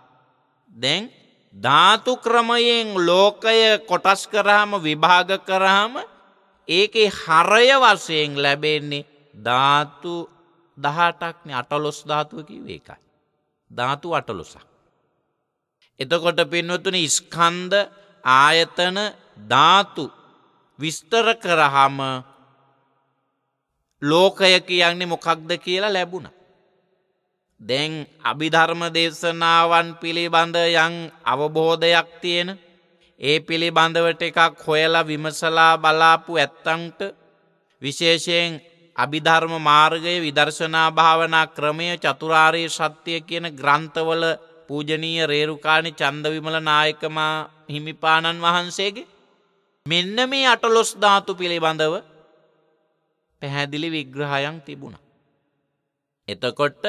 දැන් ධාතු ක්‍රමයෙන් ලෝකය කොටස් කරාම විභාග කරාම ඒකේ හරය වසයෙන් ලැබෙන්නේ ධාතු දහටක්න අටලොස් ධාතුව කිව එකයි. ධාතු අටලොසක්. එතකොට පින්වතුන ස්කන්ද ආයතන ධාතු විස්තර කරහම ලෝකය කියන්නේ මොකක්ද කියලා ලැබුණ. දැන් අභිධර්ම දේශනාවන් පිළිබඳ යං අවබෝධයක් තියෙන ඒ පිළිබඳවට එකක් හොයලා විමසලා බලාපු ඇත්තන්ට විශේෂයෙන් අභිධර්ම මාර්ගය විදර්ශනා භාවනා ක්‍රමය චතුරාරය සත්‍යය කියන ග්‍රන්ථවල පූජනීය රේරුකාණි චන්දවිමල නායකමා හිමිපාණන් වහන්සේගේ මෙන්න මේ අටලොස් ධාතු පිළිබඳව පැහැදිලි විග්‍රහයන් තිබුණ. එතකොට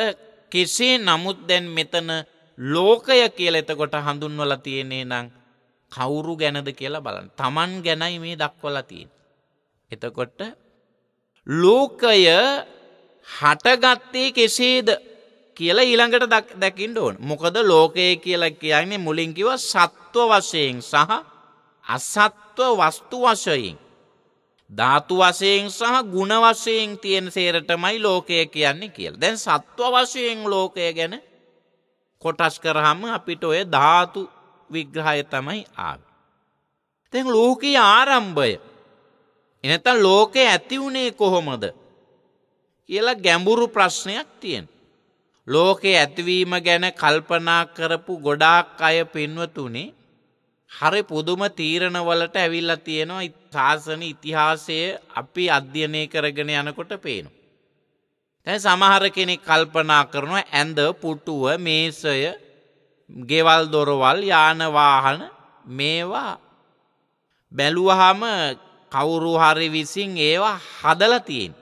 කෙසේ නමුත් දැන් මෙතන ලෝකය කියල එතකොට හඳුන්වල තියෙන්නේ නං කවුරු ගැනද කියලා බලන්න. තමන් ගැනයි මේ දක්වල තියෙන්. එතකොට ලෝකය හටගත්තේ කෙසේද කියලා ඊළඟට දැකින්ට ඕන. මොකද ලෝකය කියලා කියන්නේ මුලින්කිව සත්ව වශයෙන් සහ අසත්ව වස්තු වශයෙන්. ධාතු වශයෙන් සහ ගුණ වශයෙන් තියෙන සේරටමයි ලෝකය කියන්නේ කියල් දැන් සත්ව වශයෙන් ලෝකය ගැන කොටස් කරහම අපිට ඔය ධාතු විග්‍රහය තමයි ආව. තැන් ලෝකී ආරම්භය එනත ලෝකය ඇති වුණේ කොහොමද කියලා ගැඹුරු ප්‍රශ්නයක් තියෙන්. ලෝකෙ ඇතිවීම ගැන කල්පනා කරපු ගොඩාක් අය පෙන්වතුනේ හරි පුදුම තීරණවලට ඇවිල්ල තියෙනවා ශාසන ඉතිහාසය අපි අධ්‍යනය කරගෙන යනකොට පේනු. තැ සමහර කෙනෙක් කල්පනා කරනවා ඇඳ පුටුව මේසය ගෙවල් දොරවල් යානවාහන මේවා බැලුවහම කවුරු හරි විසින් ඒවා හදල තියෙන්.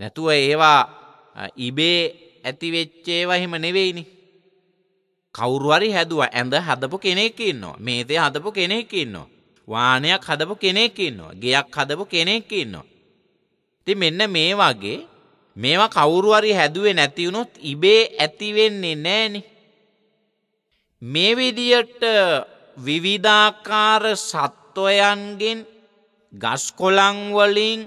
නැතුව ඒවා ඉබේ ඇතිවෙච්චේවා එහෙම නෙවෙයිනි. කවුරුවරි හැදුව ඇඳ හදපු කෙනෙක් ඉන්නවා මේතය හදපු කෙනෙක් ඉන්නවා. වානයක් හදපු කෙනෙක් ඉන්නවා ගෙයක් හදපු කෙනෙක් ඉන්නවා. ති මෙන්න මේ වගේ මේවා කවුරුවරි හැදුවේ නැතිවුණොත් ඉබේ ඇතිවෙන්නේ නෑනෙ. මේ විදියට විවිධාකාර සත්වයන්ගෙන් ගස්කොළංවලින්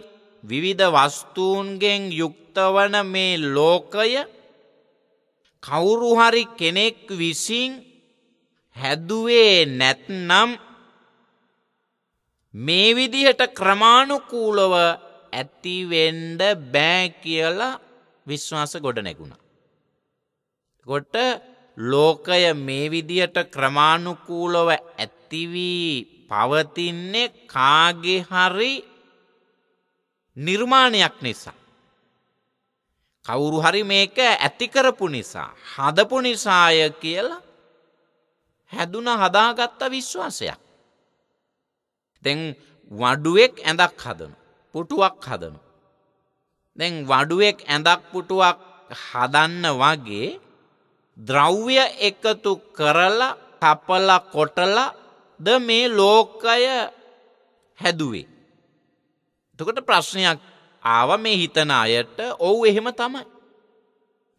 විවිධ වස්තුූන්ගෙන් යුක්තවන මේ ලෝකය කවුරුහරි කෙනෙක් විසින් හැදුවේ නැත්නම් මේ විදිහට ක්‍රමාණුකූලව ඇතිවෙන්ඩ බෑ කියලා විශ්වාස ගොඩ නැගුණ. ගොට ලෝකය මේ විදිහට ක්‍රමාණුකූලව ඇතිවී පවතින්නේ කාගෙ හරි නිර්මාණයක් නිසා. කවුරු හරි මේක ඇතිකරපු නිසා හදපු නිසාය කියලා හැදුන හදාගත්ත විශ්වාසයක්. දැන් වඩුවෙක් ඇඳක් හදනු. පුටුවක් හදනු. දැන් වඩුවෙක් ඇඳක් පුටුවක් හදන්න වගේ ද්‍රව්‍ය එකතු කරලා කපල කොටලා ද මේ ලෝකය හැදුවේ. තකට ප්‍රශ්නයක් ආව මේ හිතන අයට ඔවු එහෙම තමයි.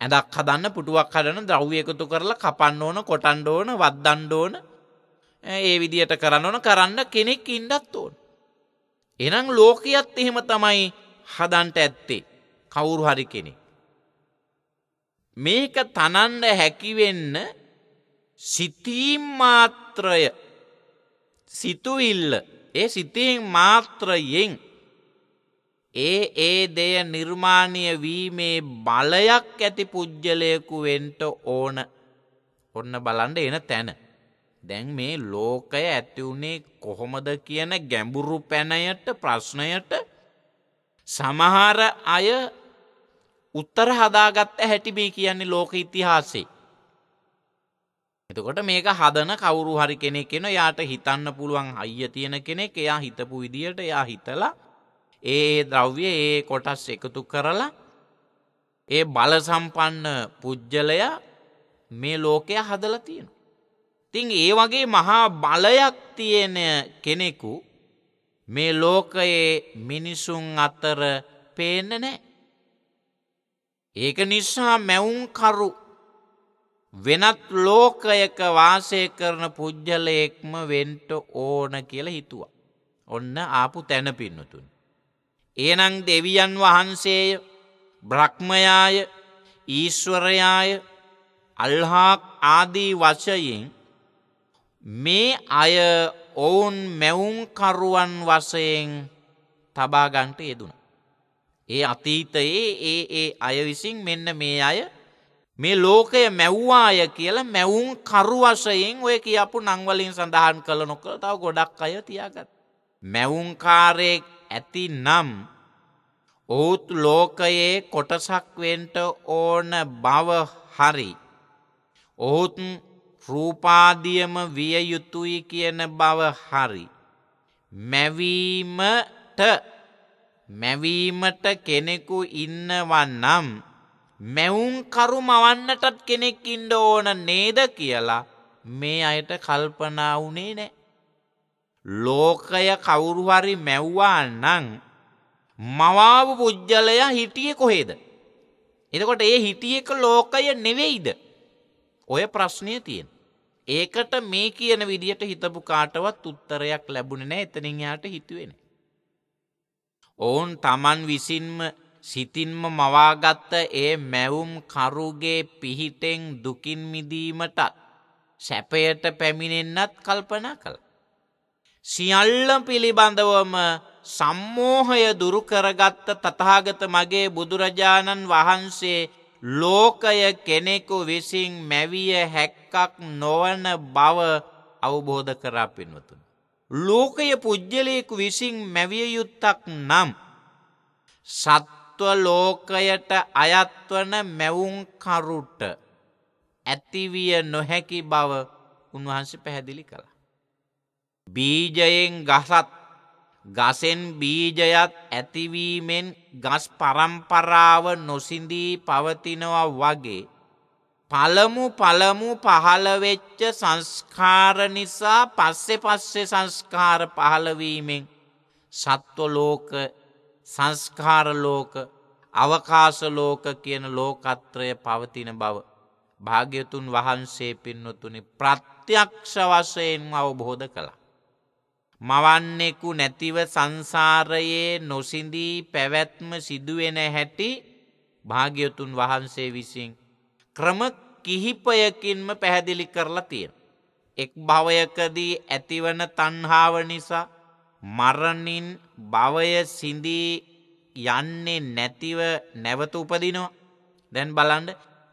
ඇදක් හදන්න පුටුවක් හදන ද්‍රව්යකතු කරලා කපන්න ඕන කොටන්ඩ ඕන වද්දන්ඩ ඕන ඒ විදියට කරන්න ඕන කරන්න කෙනෙක් ඉන්ඩත් ඕන. එනම් ලෝකයත් එහෙම තමයි හදන්ට ඇත්තේ කවුරු හරි කෙනෙක්. මේක තනන්ඩ හැකිවෙන්න සිතීම් මාත්‍රය සිතුවිල්ල ඒ සිතීම් මාත්‍රයෙන් ඒ ඒ දෙය නිර්මාණය වීමේ බලයක් ඇති පුද්ගලයකු වෙන්ට ඕන ඔන්න බලන්ඩ එන තැන. දැන් මේ ලෝකය ඇතිවුණේ කොහොමද කියන ගැඹුරු පැනයට ප්‍රශ්නයට සමහර අය උත්තර හදාගත්ත හැටිබේ කියන්නේ ලෝක ඉතිහාසේ. එතකොට මේක හදන කවුරු හරි කෙනෙක් කෙන යාට හිතන්න පුළුවන් අයිය තියෙන කෙනෙක් එයා හිතපු විදියට එයා හිතලා ඒ ද්‍රව්‍ය ඒ කොටස් එකතු කරලා ඒ බල සම්පන්න පුද්ගලයා මේ ලෝකය හදල තියෙන. තිං ඒ වගේ මහා බලයක් තියෙන කෙනෙකු මේ ලෝකයේ මිනිසුන් අතර පේන්න නෑ. ඒක නිසා මැවුන්කරු වෙනත් ලෝකයක වාසය කරන පුද්ගලයෙක්ම වෙන්ට ඕන කියල හිතුවා. ඔන්න ආපු තැන පින්නතුන්. ඒනං දෙවියන් වහන්සේය බ්‍රහ්මයාය ඊශ්වරයාය අල්හාක් ආදී වශයෙන් මේ අය ඔවුන් මැවුම්කරුවන් වසයෙන් තබාගන්ට යෙදුණ. ඒ අතීතයේ ඒ ඒ අය විසින් මෙන්න මේ අය මේ ලෝකය මැව්වාය කියලා මැවුම් කරුවසයෙන් ඔය කියපු නංවලින් සඳහන් කළ නොකළ තව ගොඩක් අය තියාගත්. මැවුම්කාරයෙක් ඇති නම් ඔහුත් ලෝකයේ කොටසක් වෙන්ට ඕන බව හරි ඔහුත් රූපාදියම විය යුතුයි කියන බව හරි. මැවීමට මැවීමට කෙනෙකු ඉන්නවන්නම් මැවුම් කරු මවන්නටත් කෙනෙක් ඉන්ඩ ඕන නේද කියලා මේ අයට කල්පනා වුණේ නෑ. ලෝකය කවුරුහරි මැව්වා නං මවාව පුද්ගලය හිටිය කොහේද. එතකොට ඒ හිටියක ලෝකය නෙවෙයිද. ඔය ප්‍රශ්නය තියෙන්. ඒකට මේ කියන විදියට හිතපු කාටවත් උත්තරයක් ලැබුණ නෑ එතනින් යාට හිතුවෙන. ඔවුන් තමන් විසින්ම සිතින්ම මවාගත්ත ඒ මැවුම් කරුගේ පිහිටෙන් දුකින් මිදීමටත් සැපයට පැමිණෙන්න්නත් කල්පනා කළ. සියල්ල පිළිබඳවම සම්මෝහය දුරුකරගත්ත තථාගත මගේ බුදුරජාණන් වහන්සේ ලෝකය කෙනෙකු විසින් මැවිය හැක්කක් නොවන බව අවබෝධ කරා පෙන්වතුන්. ලෝකය පුද්ගලයෙකු විසින් මැවිය යුත්තක් නම් සත්ව ලෝකයට අයත්වන මැවුම්කරුට ඇතිවිය නොහැකි බව උන්වහන්සේ පැහැදිලි කළ. බීජයෙන් ගසත් ගසෙන් බීජයත් ඇතිවීමෙන් ගස් පරම්පරාව නොසිඳී පවතිනවා වගේ පළමු පළමු පහළවෙච්ච සංස්කාර නිසා පස්සෙ පස්සෙ සංස්කාර පහළවීමෙන් සත්වලෝක සංස්කාරලෝක අවකාශලෝක කියන ලෝකත්‍රය පවතින බව භාග්‍යතුන් වහන්සේ පින්නතුනි ප්‍රත්‍යක්ෂ වශයෙන්ම අවබෝධ කළා. මවන්නෙකු නැතිව සංසාරයේ නොසිඳී පැවැත්ම සිදුවෙන හැටි භාග්‍යතුන් වහන්සේ විසින් ක්‍රම කිහිපයකින්ම පැහැදිලි කරලා තියෙන. එක් භවයකදී ඇතිවන තන්හාාව නිසා මරණින් භවය සිින්දී යන්නේ නැතිව නැවත උපදිනවා. දැන් බලන්ඩ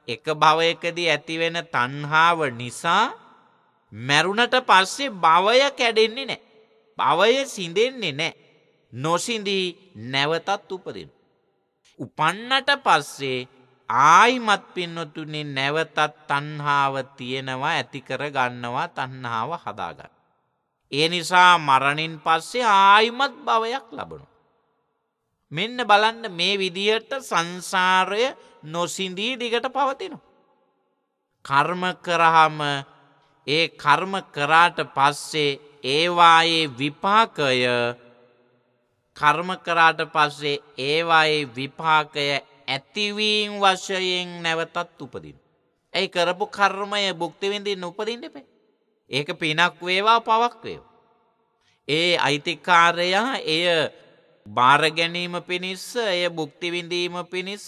එක භවයකදී ඇතිවෙන තන්හාාව නිසා මැරුණට පස්සේ භවය කැඩෙන්නේ නෑ. භවය සිඳෙන්නේ නෑ. නොසිදී නැවතත් උපදින. උපන්නට පස්සේ ආයිමත් පින්නොතුනේ නැවතත් තන්හාාව තියෙනවා ඇතිකර ගන්නවා තන්හාාව හදාගන්න. ඒ නිසා මරණින් පස්සේ ආයිමත් භවයක් ලබනු. මෙන්න බලන්න මේ විදියට සංසාරය නොසින්දී දිගට පවතිනු. කර්ම කරහම ඒ කර්ම කරාට පස්සේ ඒවායේ විපාකය කර්ම කරාට පස්සේ ඒවායේ විපාකය ඇතිවීම් වශයෙන් නැවතත් උපදින්. ඇයි කරපු කර්මය බුක්තිවිඳින් උපදින්න එපේ. ඒක පිනක් වේවා පවක් වේව. ඒ අයිතිකාරයා එය භාරගැනීම පිණිස්ස එය බුක්තිවිඳීම පිණිස්ස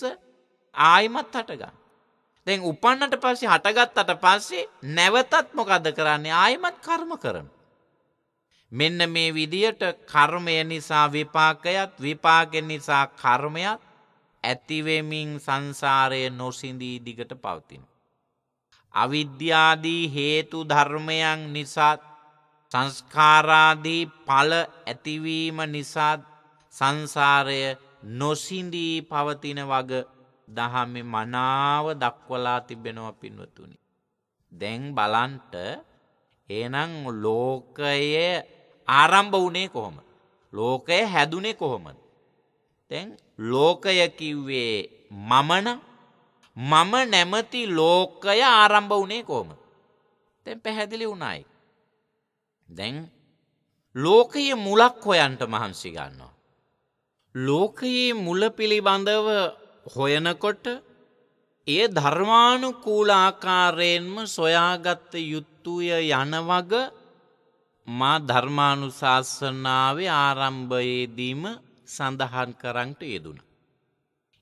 ආයිමත් හටගන්න. දැන් උපන්නට පස්සේ හටගත්තට පස්සේ නැවතත් මොකද කරන්නේ ආයිමත් කර්ම කරන. මෙන්න මේ විදියට කර්මය නිසා විපාකයත් විපාකෙන් නිසා කර්මයත් ඇතිවෙමින් සංසාරය නොසිඳී දිගට පවතින. අවිද්‍යාදී හේතු ධර්මයන් නිසාත් සංස්කාරාදී පල ඇතිවීම නිසාත් සංසාරය නොසින්දී පවතින වග දහම මනාව දක්වලා තිබෙනව පින්වතුනි. දැන් බලන්ට ඒනං ලෝකයේ ආරම්භ වනේ කොහොම. ලෝකය හැදුනේ කොහොමද. තැන් ලෝකය කිව්වේ මමන මම නැමති ලෝකය ආරම්භ වනේ කොහොම. තැන් පැහැදිලි වුණයි. දැන් ලෝකයේ මුලක් හොයන්ට මහන්සි ගන්නවා. ලෝකයේ මුල පිළිබඳව හොයනකොට එය ධර්මානුකූලාකාරයෙන්ම සොයාගත්ත යුත්තුය යනවග මා ධර්මානු ශාසනාවේ ආරම්භයේදීම සඳහන් කරන්ට යෙදුණ.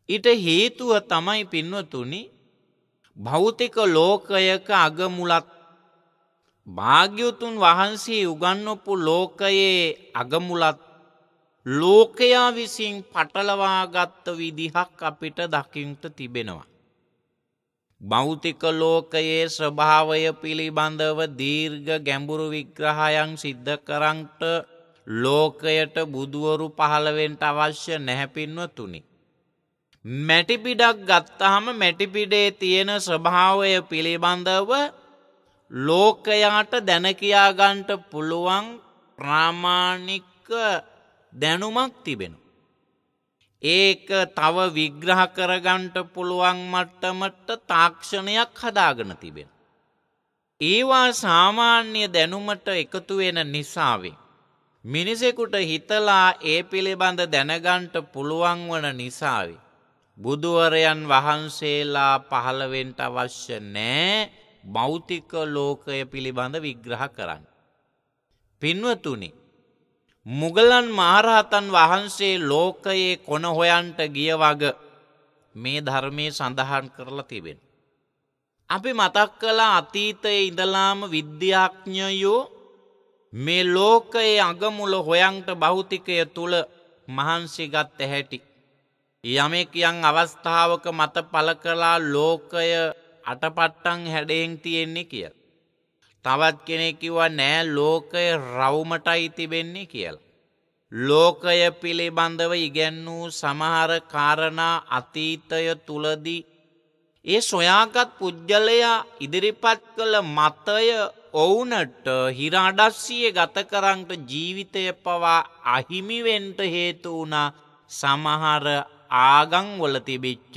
ඉට හේතුව තමයි පින්වතුනි භෞතික ලෝකයක අගමුලත් භාග්‍යවතුන් වහන්සේ උගන්නොපු ලෝකයේ අගමුලත් ලෝකයා විසින් පටලවාගත්ත විදිහක් අපිට දකිින්ට තිබෙනවා. භෞතික ලෝකයේ ස්වභාවය පිළිබඳව දීර්ඝ ගැඹුරු විග්‍රහයන් සිද්ධ කරන්ට ලෝකයට බුදුවරු පහළවෙන්ට අවශ්‍ය නැහැපින්ව තුනි. මැටිපිඩක් ගත්තහම මැටිපිඩේ තියෙන ස්වභාවය පිළිබඳව ලෝකයාට දැනකයාගන්ට පුළුවන් ප්‍රාමාණික දැනුමක් තිබෙන. ඒක තව විග්‍රහ කරගන්ට පුළුවන් මට්ටමට තාක්ෂණයක් හදාගන තිබෙන. ඒවා සාමාන්‍ය දැනුමට එකතු වෙන නිසාවෙන්. මිනිසෙකුට හිතලා ඒ පිළිබඳ දැනගන්ට පුළුවන් වන නිසාවේ. බුදුවරයන් වහන්සේලා පහළවෙන්ට අවශ්‍ය නෑ භෞතික ලෝකය පිළිබඳ විග්‍රහ කරන්න. පින්වතුනි මුගලන් මහරහතන් වහන්සේ ලෝකයේ කොන හොයන්ට ගිය වග මේ ධර්මය සඳහන් කරලා තිබෙන. අපි මතක් කලා අතීතය ඉඳලාම විද්‍යාඥයෝ මේ ලෝකයේ අගමුල හොයන්ට භෞතිකය තුළ මහන්සිගත් හැටි. යමෙකියන් අවස්ථාවක මත පල කලා ලෝකය අටපට්ටං හැඩයෙන් තියෙන්නේ කිය. තවත් කෙනෙකිව නෑ ලෝකය රවුමටයි තිබෙන්නේ කියලා. ලෝකය පිළිබඳව ඉගැන් වූ සමහර කාරණා අතීතය තුළදී ඒ සොයාගත් පුද්ගලයා ඉදිරිපත් කළ මතය ඔවුනට හිරාඩස්සිය ගත කරන්ට ජීවිතය පවා අහිමිවෙන්ට හේතු වුණා සමහර ආගංවල තිබිච්ච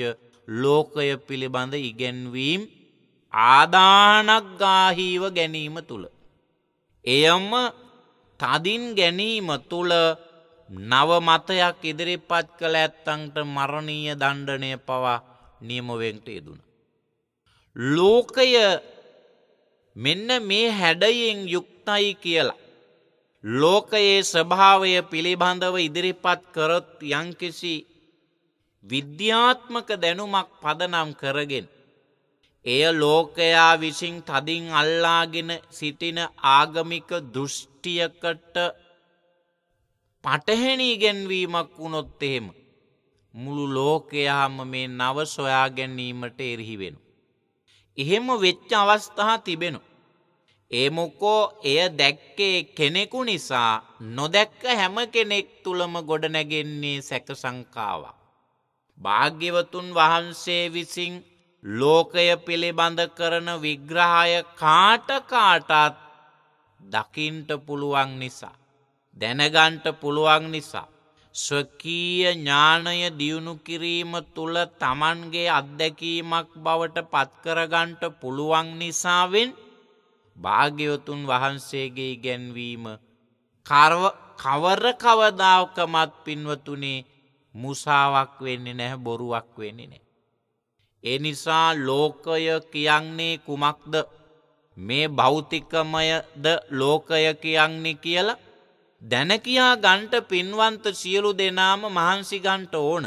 ලෝකය පිළිබඳ ඉගැන්වීම් ආදානක් ගාහීව ගැනීම තුළ. එයම තදින් ගැනීම තුළ නව මතයක් ඉදිරිපත් කළ ඇත්තන්ට මරණීය දණ්ඩනය පවා නියමවෙන්ට යෙදුණ. ලෝකය මෙන්න මේ හැඩයෙන් යුක්තයි කියලා. ලෝකයේ ස්වභාවය පිළිබඳව ඉදිරිපත් කරොත් යංකිසි විද්‍යාත්මක දැනුමක් පදනම් කරගෙන. එය ලෝකයා විසින් තදින් අල්ලාගෙන සිටින ආගමික දෘෂ්ටියකට පටහැනීගැන්වීමක් වුණොත් එහෙම. මුළු ලෝකයාම මේ නව සොයා ගැනීමට එරහිවෙන. එහෙම වෙච්ච අවස්ථහා තිබෙනු. ඒමොකෝ එය දැක්කේ කෙනෙකු නිසා නොදැක්ක හැම කෙනෙක් තුළම ගොඩනැගෙන්නේ සැක සංකාවක්. භාග්‍යවතුන් වහන්සේ විසින් ලෝකය පිළිබඳ කරන විග්‍රහය කාට කාටත් දකින්ට පුළුවන් නිසා. දැනගන්ට පුළුවන් නිසා. ස්වකීය ඥානය දියුණු කිරීම තුළ තමන්ගේ අත්දැකීමක් බවට පත්කරගන්ට පුළුවන් නිසාවෙන් භාග්‍යවතුන් වහන්සේගේ ගැන්වීම කවර කවදාවකමත් පින්වතුනේ මුසාවක් වෙන්නේ නැහැ බොරුවක් වෙන්නේ නෑ. ඒ නිසා ලෝකය කියන්නේ කුමක්ද මේ භෞතිකමයද ලෝකය කියන්නේ කියලා දැනකයා ගන්ට පින්වන්ත සියලු දෙනාම මහන්සිගන්ට ඕන.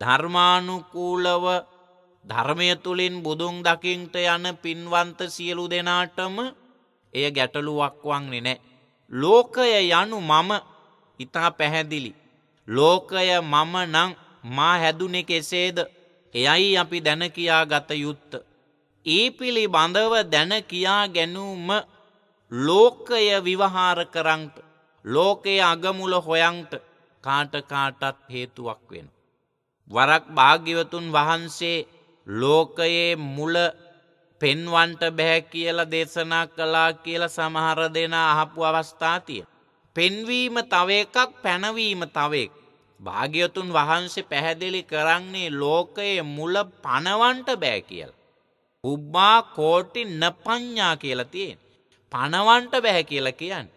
ධර්මානුකූලව ධර්මය තුළින් බුදුන් දකිින්ට යන පින්වන්ත සියලු දෙනාටම එය ගැටලුවක් වන්නේ නෑ. ලෝකය යනු මම ඉතා පැහැදිලි. ලෝකය මම නං මා හැදුනෙ කෙසේද එයයි අපි දැන කියා ගත යුත්ත. ඒ පිළි බඳව දැන කියා ගැනූම ලෝකය විවහාර කරංට ලෝකයේ අගමුල හොයන්ට කාටකාටත් හේතුවක් වෙන. වරක් භාග්‍යවතුන් වහන්සේ ලෝකයේ මුල පෙන්වන්ට බැහැ කියල දේශනා කලා කියල සමහර දෙන අහපු අවස්ථාතිය. පෙන්වීම තව එකක් පැනවීම තවෙක්. භාග්‍යතුන් වහන්සේ පැහැදිලි කරන්නේ ලෝකයේ මුල පනවන්ට බෑ කියල. උබ්බා කෝටි නපඥ්ඥා කියල තියෙන්. පනවන්ට බැහැ කියල කියන්න.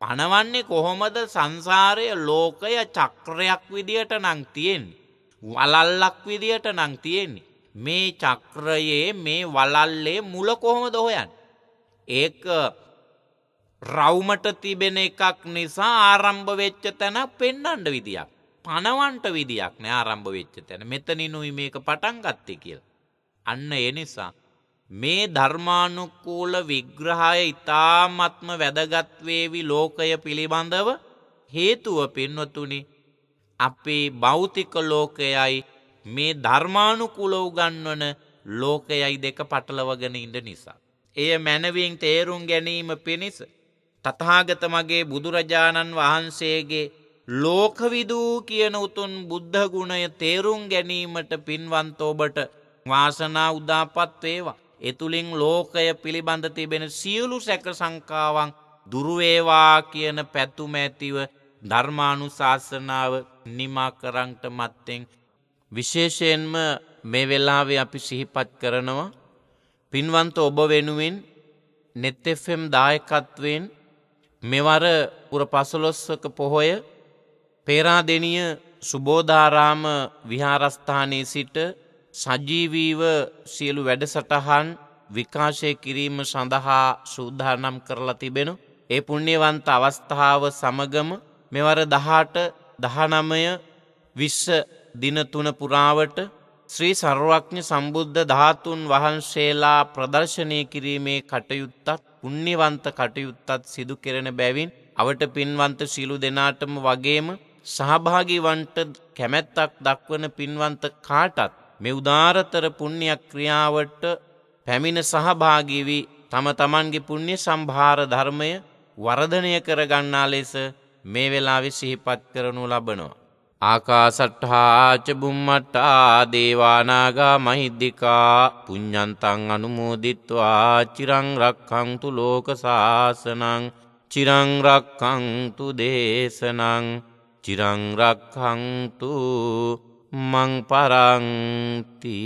පනවන්නේ කොහොමද සංසාරය ලෝකය චක්‍රයක් විදියට නං තියෙන්නේ. වලල්ලක් විදියට නං තියෙන්නේ. මේ චක්‍රයේ මේ වලල්ලේ මුල කොහොමද හොයන්. ඒක රවුමට තිබෙන එකක් නිසා ආරම්භ වෙච්ච තැන පෙන්නන්ඩ විදියක්. පනවන්ට විදියක් නෑ ආරම්භ වෙච්ච තැන මෙතනිනුයි මේක පටන් ගත්තේ කියල්. අන්න එනිසා මේ ධර්මානුකූල විග්‍රහය ඉතාමත්ම වැදගත්වේවි ලෝකය පිළිබඳව හේතුව පෙන්වතුනි අපේ භෞතික ලෝකයයි මේ ධර්මානුකුලව ගන්වන ලෝකයයි දෙක පටලවගෙන ඉඳ නිසා. එය මැනවින් තේරුම් ගැනීම පිණිස තතහාගත මගේ බුදුරජාණන් වහන්සේගේ ලෝකවිදූ කියන උතුන් බුද්ධ ගුණය තේරුම් ගැනීමට පින්වන්ත ඔබට වාසනා උදාපත් වේවා. එතුළින් ලෝකය පිළිබඳ තිබෙන සියලු සැක සංකාවන් දුරුවේවා කියන පැතුම ඇතිව ධර්මානු ශාසනාව නිමා කරංට මත්තෙන් විශේෂයෙන්ම මේ වෙලාවේ අපි සිහිපත් කරනවා පින්වන්ත ඔබ වෙනුවෙන් නෙත්තෙෆෙම් දායකත්වයෙන් මෙවර පුර පසළොස්වක පොහොය පේරාදෙනිය සුබෝධාරාම විහාරස්ථානයේ සිට සජීවීව සියලු වැඩසටහන් විකාශය කිරීම සඳහා සූදානම් කරලා තිබෙනු. ඒ පුුණ්‍යවන්ත අවස්ථාව සමගම මෙවර දහට දහනමය විශ්ස දිනතුන පුරාවට ශ්‍රී සර්වඥ සම්බුද්ධ ධාතුන් වහන්සේලා ප්‍රදර්ශනය කිරීමේ කටයුත්තත් පුුණ්‍යවන්ත කටයුත්තත් සිදු කෙරෙන බැවින් අවට පින්වන්ත සිලු දෙනාටම වගේම සහභාගිවන්ට කැමැත්තක් දක්වන පින්වන්ත කාටත් මෙ උදාරතර පුුණ්‍යයක් ක්‍රියාවට පැමිණ සහභාගිවී තම තමන්ගේ පුුණ්‍ය සම්භාර ධර්මය වර්ධනය කරගන්නා ලෙස මේ වෙලා සිහිපත් කරනු ලබනවා. ආකාසට්හාච බුම්මට්ටා දේවානාගා මහිද්දිකා පුඤ්ඥන්තන් අනුමෝදිත්වා චිරංරක්කංතු ලෝක ශාසනං චිරංරක්කංතු දේශනං චිරංරක්කංතු මං පරංතිී